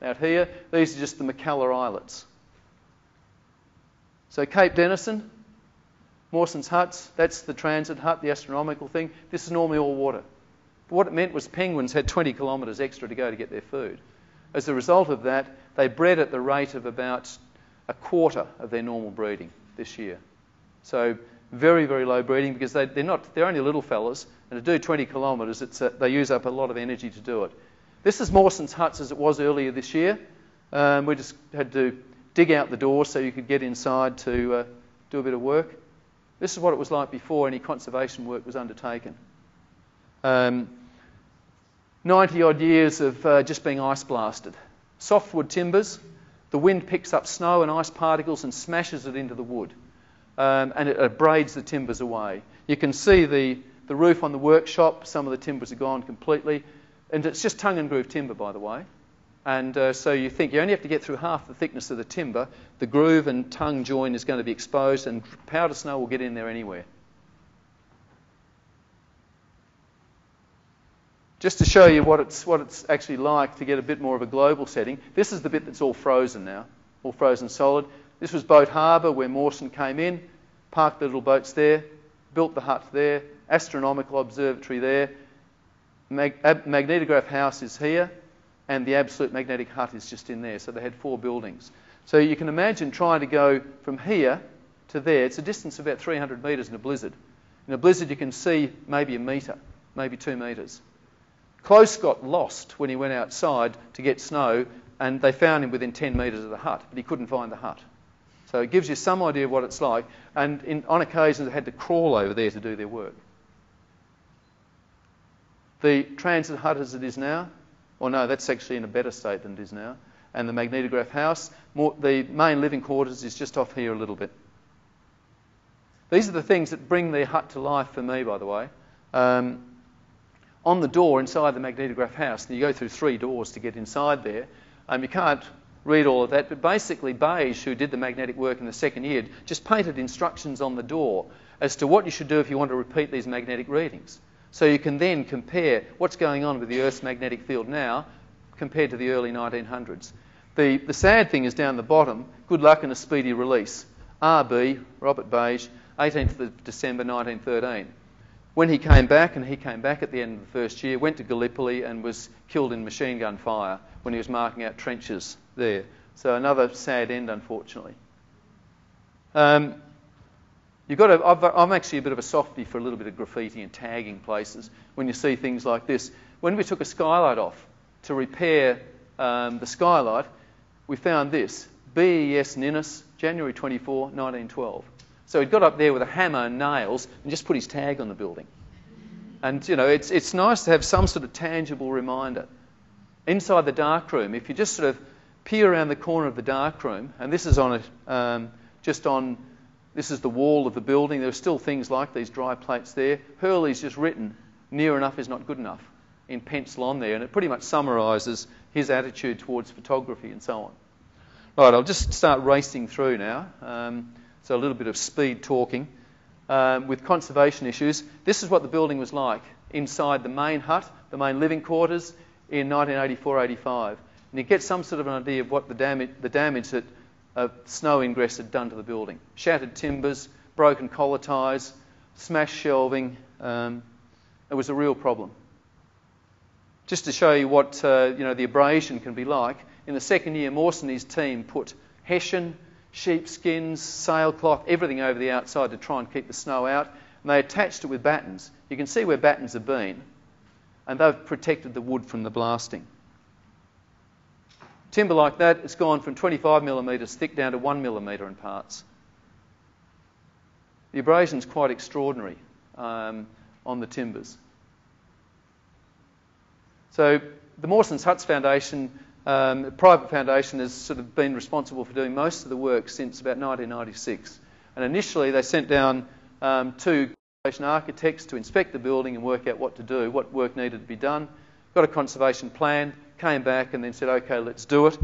Speaker 1: Out here, these are just the Mackellar Islets. So Cape Denison, Mawson's huts, that's the transit hut, the astronomical thing. This is normally all water. But what it meant was penguins had 20 kilometres extra to go to get their food. As a result of that, they bred at the rate of about a quarter of their normal breeding this year. So very, very low breeding because they, are not, they're only little fellas, and to do 20 kilometres, they use up a lot of energy to do it. This is Mawson's huts as it was earlier this year. Um, we just had to dig out the door so you could get inside to uh, do a bit of work. This is what it was like before any conservation work was undertaken. Um, 90 odd years of uh, just being ice blasted. Softwood timbers, the wind picks up snow and ice particles and smashes it into the wood. Um, and it abrades the timbers away. You can see the, the roof on the workshop, some of the timbers are gone completely. And it's just tongue and groove timber, by the way. And uh, so you think you only have to get through half the thickness of the timber, the groove and tongue join is going to be exposed, and powder snow will get in there anywhere. Just to show you what it's, what it's actually like to get a bit more of a global setting, this is the bit that's all frozen now, all frozen solid. This was Boat Harbour where Mawson came in, parked the little boats there, built the hut there, astronomical observatory there, Mag- magnetograph house is here, and the absolute magnetic hut is just in there. So they had four buildings. So you can imagine trying to go from here to there. It's a distance of about 300 metres in a blizzard. In a blizzard, you can see maybe a metre, maybe two metres. Close got lost when he went outside to get snow, and they found him within 10 metres of the hut, but he couldn't find the hut. So it gives you some idea of what it's like. And in, on occasions, they had to crawl over there to do their work. The transit hut as it is now, or no, that's actually in a better state than it is now. And the magnetograph house, more, the main living quarters is just off here a little bit. These are the things that bring the hut to life for me, by the way. Um, on the door inside the magnetograph house, and you go through three doors to get inside there. Um, you can't read all of that, but basically, Bage, who did the magnetic work in the second year, just painted instructions on the door as to what you should do if you want to repeat these magnetic readings. So you can then compare what's going on with the Earth's magnetic field now compared to the early 1900s. The, the sad thing is down the bottom good luck and a speedy release. RB, Robert Bage, 18th of December 1913. When he came back, and he came back at the end of the first year, went to Gallipoli and was killed in machine gun fire when he was marking out trenches there. So another sad end, unfortunately. Um, You've got to, I'm actually a bit of a softie for a little bit of graffiti and tagging places when you see things like this. When we took a skylight off to repair um, the skylight, we found this BES Ninnis, January 24, 1912. So he'd got up there with a hammer and nails and just put his tag on the building. And, you know, it's, it's nice to have some sort of tangible reminder. Inside the dark room, if you just sort of peer around the corner of the dark room, and this is on it, um, just on this is the wall of the building. There are still things like these dry plates there. Hurley's just written, near enough is not good enough, in pencil on there, and it pretty much summarises his attitude towards photography and so on. Right, I'll just start racing through now. Um, so a little bit of speed talking. Um, with conservation issues, this is what the building was like inside the main hut, the main living quarters in 1984-85. And you get some sort of an idea of what the damage, the damage that snow ingress had done to the building. Shattered timbers, broken collar ties, smashed shelving. Um, it was a real problem. Just to show you what uh, you know the abrasion can be like, in the second year, Mawson and his team put hessian, sheepskins, sailcloth, everything over the outside to try and keep the snow out. And they attached it with battens. You can see where battens have been. And they've protected the wood from the blasting. Timber like that, it's gone from 25 millimetres thick down to 1 millimetre in parts. The abrasion is quite extraordinary um, on the timbers. So the Mawson's Huts Foundation, um, a private foundation, has sort of been responsible for doing most of the work since about 1996. And initially they sent down um, two architects to inspect the building and work out what to do, what work needed to be done. Got a conservation plan, came back and then said, okay, let's do it.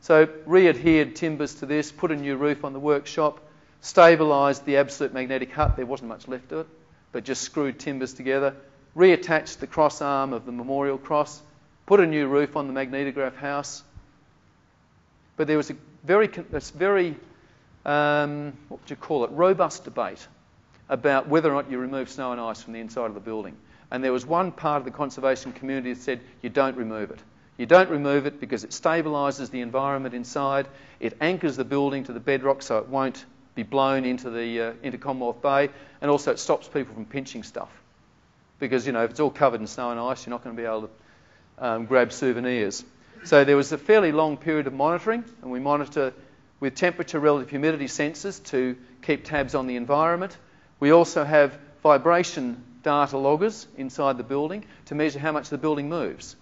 Speaker 1: So re-adhered timbers to this, put a new roof on the workshop, stabilised the absolute magnetic hut. There wasn't much left of it, but just screwed timbers together, reattached the cross arm of the memorial cross, put a new roof on the magnetograph house. But there was a very, a very um, what would you call it, robust debate about whether or not you remove snow and ice from the inside of the building. And there was one part of the conservation community that said you don't remove it. You don't remove it because it stabilises the environment inside. It anchors the building to the bedrock so it won't be blown into the uh, into Commonwealth Bay, and also it stops people from pinching stuff. Because you know if it's all covered in snow and ice, you're not going to be able to um, grab souvenirs. So there was a fairly long period of monitoring, and we monitor with temperature relative humidity sensors to keep tabs on the environment. We also have vibration data loggers inside the building to measure how much the building moves.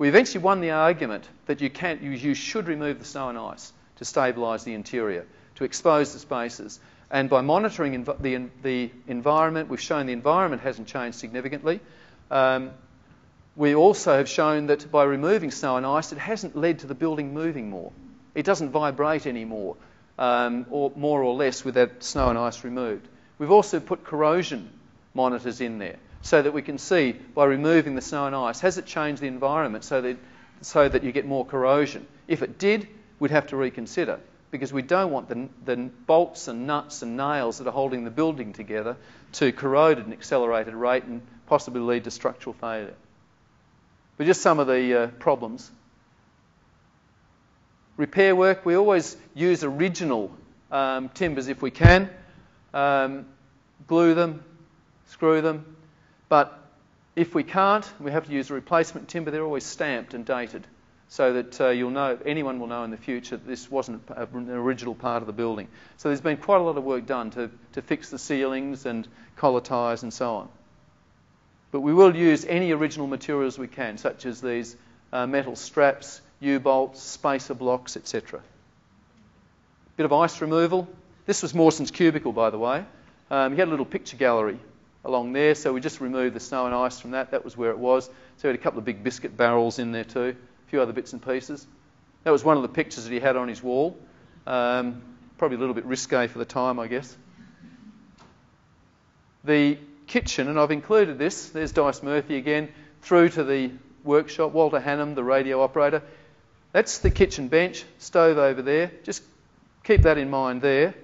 Speaker 1: We eventually won the argument that you, can, you, you should remove the snow and ice to stabilise the interior, to expose the spaces. And by monitoring the, the environment, we've shown the environment hasn't changed significantly. Um, we also have shown that by removing snow and ice, it hasn't led to the building moving more. It doesn't vibrate anymore, um, or more or less with that snow and ice removed. We've also put corrosion monitors in there so that we can see by removing the snow and ice, has it changed the environment so that, so that you get more corrosion? If it did, we'd have to reconsider because we don't want the, the bolts and nuts and nails that are holding the building together to corrode at an accelerated rate and possibly lead to structural failure. But just some of the uh, problems. Repair work, we always use original um, timbers if we can. Um, glue them, screw them. But if we can't, we have to use a replacement timber. They're always stamped and dated so that uh, you'll know, anyone will know in the future that this wasn't an original part of the building. So there's been quite a lot of work done to, to fix the ceilings and collar ties and so on. But we will use any original materials we can, such as these uh, metal straps, U-bolts, spacer blocks, etc. Bit of ice removal. This was Mawson's cubicle, by the way. Um, he had a little picture gallery along there, so we just removed the snow and ice from that. That was where it was. So we had a couple of big biscuit barrels in there too a few other bits and pieces. That was one of the pictures that he had on his wall. Um, probably a little bit risque for the time, I guess. The kitchen, and I've included this, there's Dyce Murphy again, through to the workshop, Walter Hannam, the radio operator. That's the kitchen bench, stove over there. Just keep that in mind there.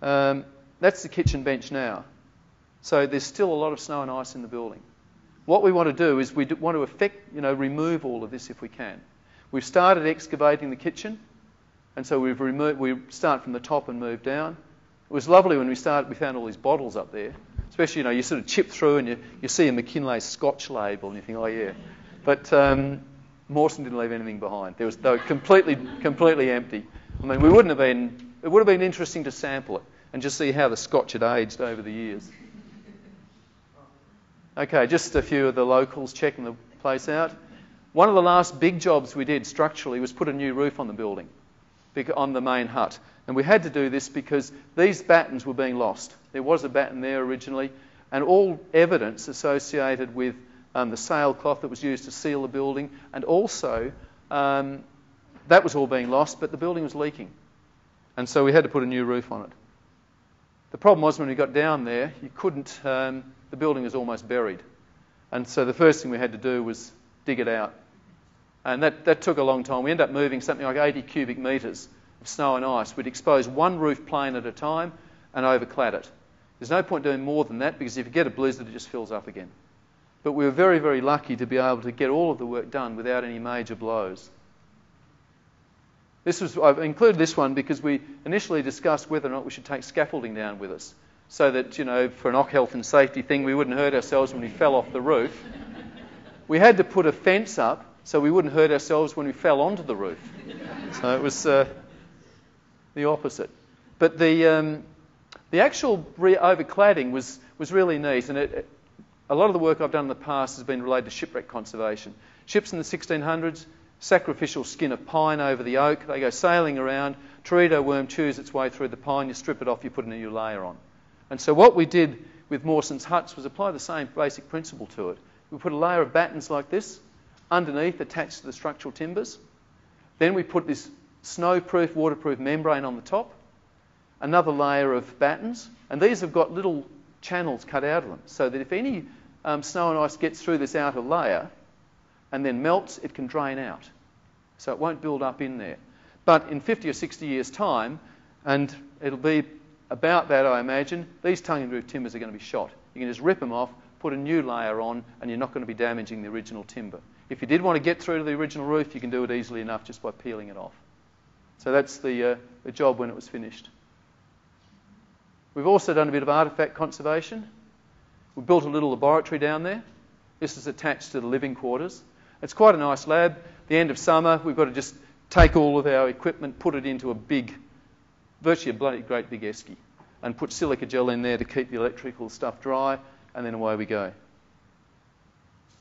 Speaker 1: Um, that's the kitchen bench now. So there's still a lot of snow and ice in the building. What we want to do is we want to effect, you know, remove all of this if we can. We've started excavating the kitchen, and so we've removed, we start from the top and move down. It was lovely when we started, we found all these bottles up there. Especially, you know, you sort of chip through and you, you see a Mackinlay Scotch label and you think, oh yeah. But um, Mawson didn't leave anything behind. There was, they were completely, completely empty. I mean, we wouldn't have been, it would have been interesting to sample it and just see how the Scotch had aged over the years. Okay, just a few of the locals checking the place out. One of the last big jobs we did structurally was put a new roof on the building, on the main hut. And we had to do this because these battens were being lost. There was a batten there originally, and all evidence associated with um, the sailcloth that was used to seal the building, and also um, that was all being lost, but the building was leaking. And so we had to put a new roof on it. The problem was when we got down there, you couldn't. Um, the building was almost buried. And so the first thing we had to do was dig it out. And that, that took a long time. We ended up moving something like 80 cubic metres of snow and ice. We'd expose one roof plane at a time and overclad it. There's no point doing more than that because if you get a blizzard, it just fills up again. But we were very, very lucky to be able to get all of the work done without any major blows. This was, I've included this one because we initially discussed whether or not we should take scaffolding down with us so that, you know, for an OC health and safety thing, we wouldn't hurt ourselves when we fell off the roof. We had to put a fence up so we wouldn't hurt ourselves when we fell onto the roof. So it was uh, the opposite. But the, um, the actual re- overcladding was, was really neat, and it, it, a lot of the work I've done in the past has been related to shipwreck conservation. Ships in the 1600s, sacrificial skin of pine over the oak, they go sailing around, teredo worm chews its way through the pine, you strip it off, you put a new layer on. And so what we did with Mawson's huts was apply the same basic principle to it. We put a layer of battens like this underneath attached to the structural timbers. Then we put this snow-proof, waterproof membrane on the top, another layer of battens, and these have got little channels cut out of them so that if any um, snow and ice gets through this outer layer and then melts, it can drain out. So it won't build up in there. But in 50 or 60 years' time, and it'll be about that, I imagine, these tongue and groove timbers are going to be shot. You can just rip them off, put a new layer on, and you're not going to be damaging the original timber. If you did want to get through to the original roof, you can do it easily enough just by peeling it off. So that's the, uh, the job when it was finished. We've also done a bit of artefact conservation. We built a little laboratory down there. This is attached to the living quarters. It's quite a nice lab. The end of summer, we've got to just take all of our equipment, put it into a big virtually a bloody great big esky, and put silica gel in there to keep the electrical stuff dry, and then away we go.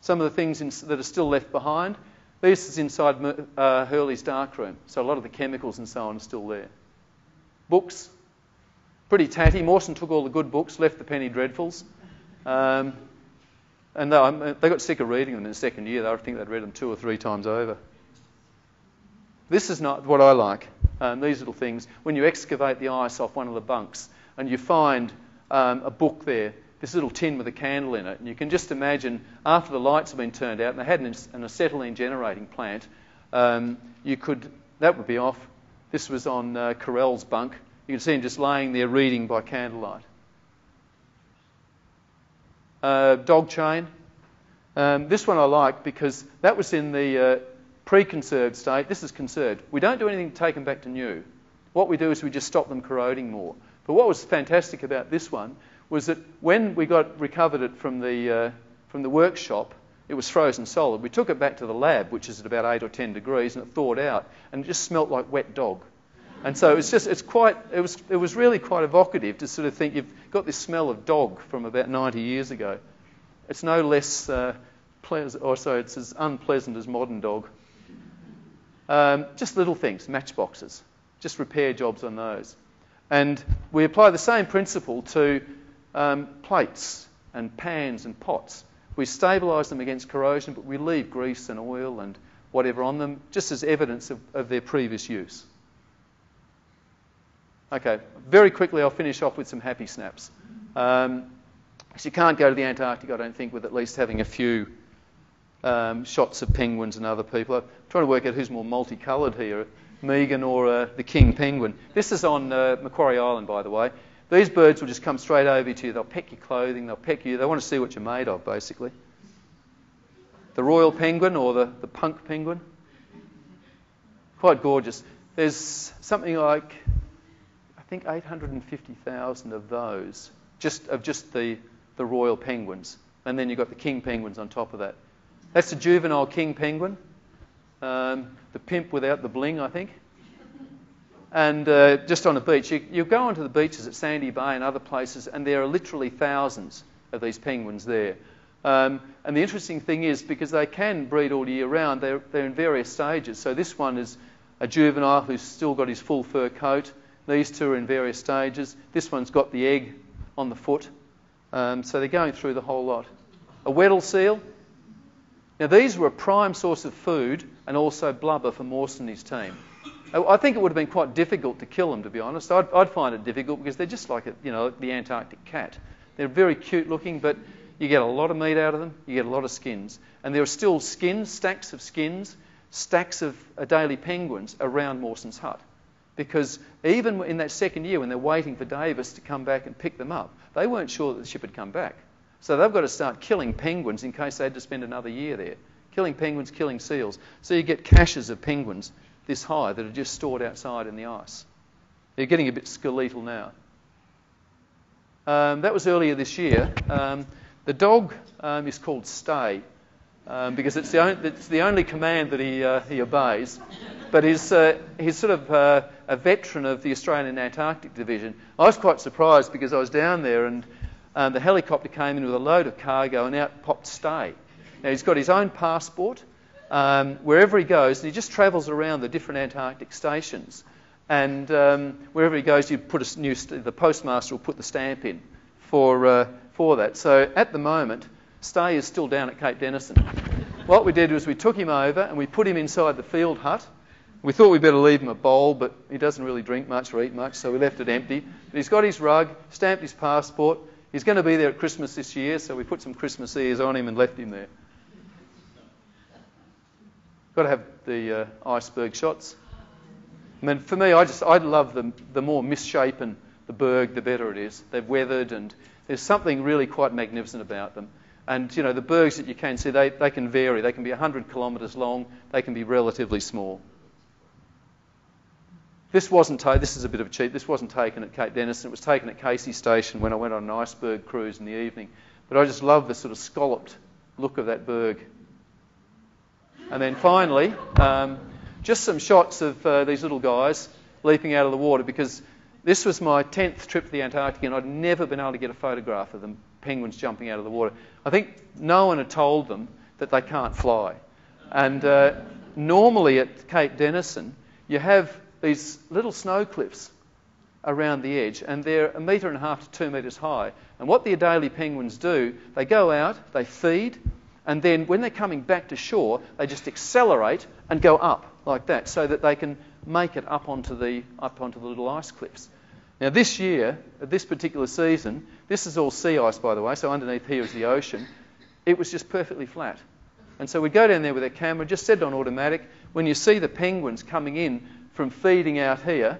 Speaker 1: Some of the things in, that are still left behind, this is inside uh, Hurley's darkroom, so a lot of the chemicals and so on are still there. Books, pretty tatty. Mawson took all the good books, left the penny dreadfuls. Um, And they, they got sick of reading them in the second year. They, I think they'd read them two or three times over. This is not what I like. Um, these little things. When you excavate the ice off one of the bunks and you find um, a book there, this little tin with a candle in it, and you can just imagine after the lights have been turned out and they had an, an acetylene generating plant, um, you could that would be off. This was on uh, Correll's bunk. You can see him just laying there reading by candlelight. Uh, dog chain. Um, this one I like because that was in the uh, pre-conserved state. This is conserved. We don't do anything to take them back to new. What we do is we just stop them corroding more. But what was fantastic about this one was that when we got recovered it from the, uh, from the workshop, it was frozen solid. We took it back to the lab, which is at about 8 or 10 degrees, and it thawed out, and it just smelt like wet dog. And so it's just, it's quite, it was, it was really quite evocative to sort of think you've got this smell of dog from about 90 years ago. It's no less uh, pleasant, or sorry, it's as unpleasant as modern dog. Um, just little things, matchboxes, just repair jobs on those. And we apply the same principle to um, plates and pans and pots. We stabilise them against corrosion, but we leave grease and oil and whatever on them just as evidence of, of their previous use. Okay, very quickly I'll finish off with some happy snaps. Um, you can't go to the Antarctic, I don't think, with at least having a few um, shots of penguins and other people. I'm trying to work out who's more multicoloured here, Megan or uh, the king penguin. This is on uh, Macquarie Island, by the way. These birds will just come straight over to you. They'll peck your clothing, they'll peck you. They want to see what you're made of, basically. The royal penguin or the, the punk penguin. Quite gorgeous. There's something like, I think, 850,000 of those, just of just the, the royal penguins. And then you've got the king penguins on top of that. That's the juvenile king penguin. Um, the pimp without the bling, I think. And uh, just on the beach, you, you go onto the beaches at Sandy Bay and other places, and there are literally thousands of these penguins there. Um, and the interesting thing is, because they can breed all year round, they're, they're in various stages. So this one is a juvenile who's still got his full fur coat. These two are in various stages. This one's got the egg on the foot. Um, so they're going through the whole lot. A Weddell seal, now, these were a prime source of food and also blubber for Mawson and his team. I think it would have been quite difficult to kill them, to be honest. I'd, I'd find it difficult because they're just like, a, you know, the Antarctic cat. They're very cute looking, but you get a lot of meat out of them, you get a lot of skins. And there are still skins, stacks of skins, stacks of uh, Adelie penguins around Mawson's hut. Because even in that second year, when they're waiting for Davis to come back and pick them up, they weren't sure that the ship had come back. So they've got to start killing penguins in case they had to spend another year there. Killing penguins, killing seals. So you get caches of penguins this high that are just stored outside in the ice. They're getting a bit skeletal now. Um, that was earlier this year. Um, the dog um, is called Stay um, because it's the, only, it's the, only, command that he, uh, he obeys. But he's, uh, he's sort of uh, a veteran of the Australian Antarctic Division. I was quite surprised because I was down there and um, the helicopter came in with a load of cargo and out popped Stay. Now, he's got his own passport um, wherever he goes, and he just travels around the different Antarctic stations. And um, wherever he goes, you put a new st- the postmaster will put the stamp in for, uh, for that. So at the moment, Stay is still down at Cape Denison. What we did was we took him over and we put him inside the field hut. We thought we'd better leave him a bowl, but he doesn't really drink much or eat much, so we left it empty. But he's got his rug, stamped his passport, He's going to be there at Christmas this year, so we put some Christmas ears on him and left him there. Got to have the uh, iceberg shots. I mean, for me, I just I love them. The more misshapen the berg, the better it is. They've weathered, and there's something really quite magnificent about them. And you know, the bergs that you can see, they, they can vary. They can be 100 kilometres long. They can be relatively small. This wasn't ta- this is a bit of a cheat. This wasn't taken at Cape Denison. It was taken at Casey Station when I went on an iceberg cruise in the evening. But I just love the sort of scalloped look of that berg. And then finally, um, just some shots of uh, these little guys leaping out of the water because this was my 10th trip to the Antarctic and I'd never been able to get a photograph of them, penguins jumping out of the water. I think no one had told them that they can't fly. And uh, normally at Cape Denison, you have these little snow cliffs around the edge, and they're a metre and a half to two metres high. And what the Adelie penguins do, they go out, they feed, and then when they're coming back to shore, they just accelerate and go up like that so that they can make it up onto the, up onto the little ice cliffs. Now, this year, at this particular season, this is all sea ice, by the way, so underneath here is the ocean. It was just perfectly flat. And so we'd go down there with our camera, just set it on automatic. When you see the penguins coming in from feeding out here,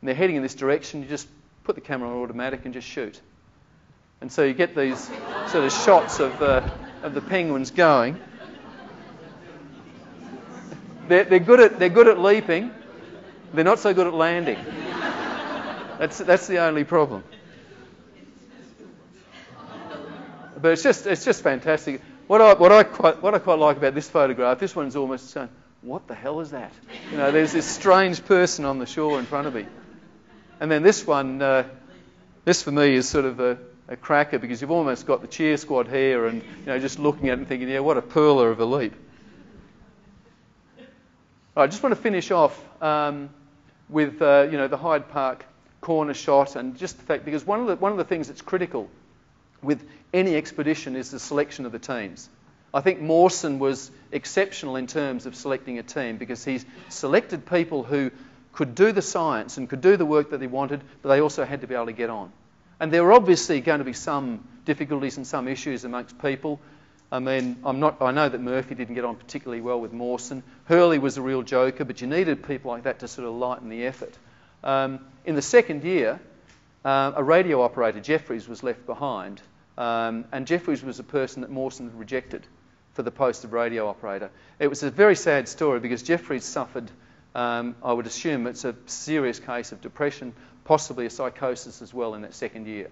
Speaker 1: and they're heading in this direction, you just put the camera on automatic and just shoot. And so you get these sort of shots of, uh, of the penguins going. They're, they're, good at, they're good at leaping, they're not so good at landing. That's, that's the only problem. But it's just, it's just fantastic. What I, what, I quite, what I quite like about this photograph, this one's almost what the hell is that? You know, there's this strange person on the shore in front of me. And then this one, uh, this for me is sort of a, a cracker because you've almost got the cheer squad here and, you know, just looking at it and thinking, yeah, what a pearler of a leap. I just want to finish off um, with, uh, you know, the Hyde Park corner shot, and just the fact because one of the one of the things that's critical with any expedition is the selection of the teams. I think Mawson was exceptional in terms of selecting a team because he's selected people who could do the science and could do the work that he wanted, but they also had to be able to get on. And there were obviously going to be some difficulties and some issues amongst people. I mean, I'm not, I know that Murphy didn't get on particularly well with Mawson. Hurley was a real joker, but you needed people like that to sort of lighten the effort. Um, in the second year, uh, a radio operator, Jeffryes, was left behind. Um, and Jeffryes was a person that Mawson had rejected for the post of radio operator. It was a very sad story because Jeffryes suffered, um, I would assume it's a serious case of depression, possibly a psychosis as well in that second year.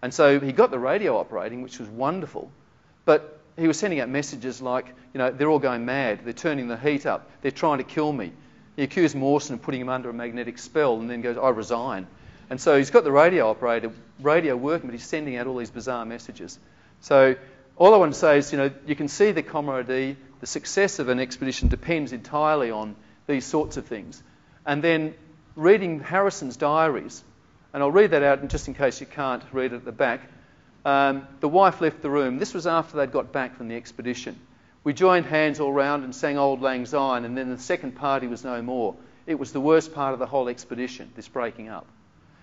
Speaker 1: And so he got the radio operating, which was wonderful, but he was sending out messages like, you know, they're all going mad, they're turning the heat up, they're trying to kill me. He accused Mawson of putting him under a magnetic spell and then goes, I resign. And so he's got the radio operator, radio working, but he's sending out all these bizarre messages. So all I want to say is, you know, you can see the camaraderie, the success of an expedition depends entirely on these sorts of things. And then reading Harrisson's diaries, and I'll read that out just in case you can't read it at the back. Um, the wife left the room. This was after they'd got back from the expedition. We joined hands all round and sang Auld Lang Syne, and then the second party was no more. It was the worst part of the whole expedition, this breaking up.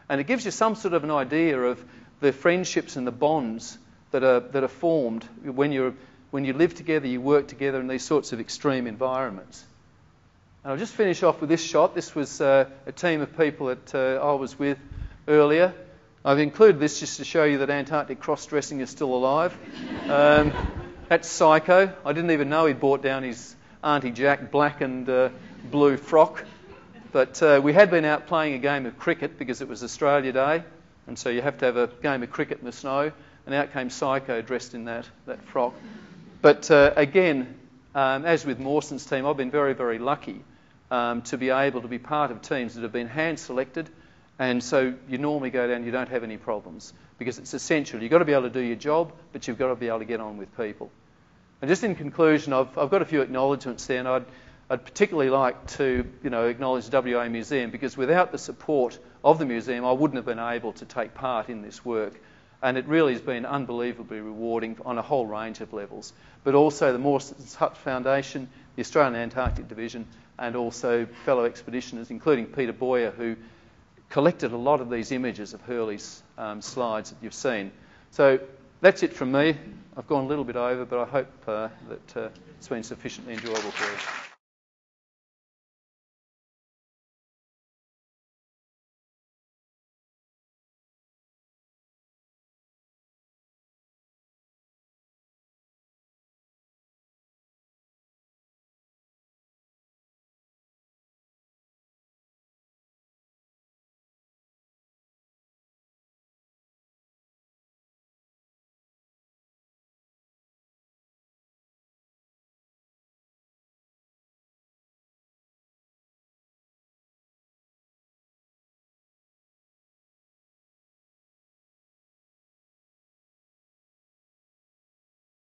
Speaker 1: And it gives you some sort of an idea of the friendships and the bonds that are, that are formed when, you're, when you live together, you work together in these sorts of extreme environments. And I'll just finish off with this shot. This was uh, a team of people that uh, I was with earlier. I've included this just to show you that Antarctic cross dressing is still alive. Um, that's Psycho. I didn't even know he'd brought down his Auntie Jack black and uh, blue frock. But uh, we had been out playing a game of cricket because it was Australia Day, and so you have to have a game of cricket in the snow. And out came Psycho dressed in that, that frock. But uh, again, um, as with Mawson's team, I've been very, very lucky um, to be able to be part of teams that have been hand selected. And so you normally go down, you don't have any problems because it's essential. You've got to be able to do your job, but you've got to be able to get on with people. And just in conclusion, I've, I've got a few acknowledgements there, and I'd, I'd particularly like to you know, acknowledge the WA Museum because without the support of the museum, I wouldn't have been able to take part in this work. And it really has been unbelievably rewarding on a whole range of levels. But also the Mawson's Hut Foundation, the Australian Antarctic Division, and also fellow expeditioners, including Peter Boyer, who collected a lot of these images of Hurley's um, slides that you've seen. So that's it from me. I've gone a little bit over, but I hope uh, that uh, it's been sufficiently enjoyable for you.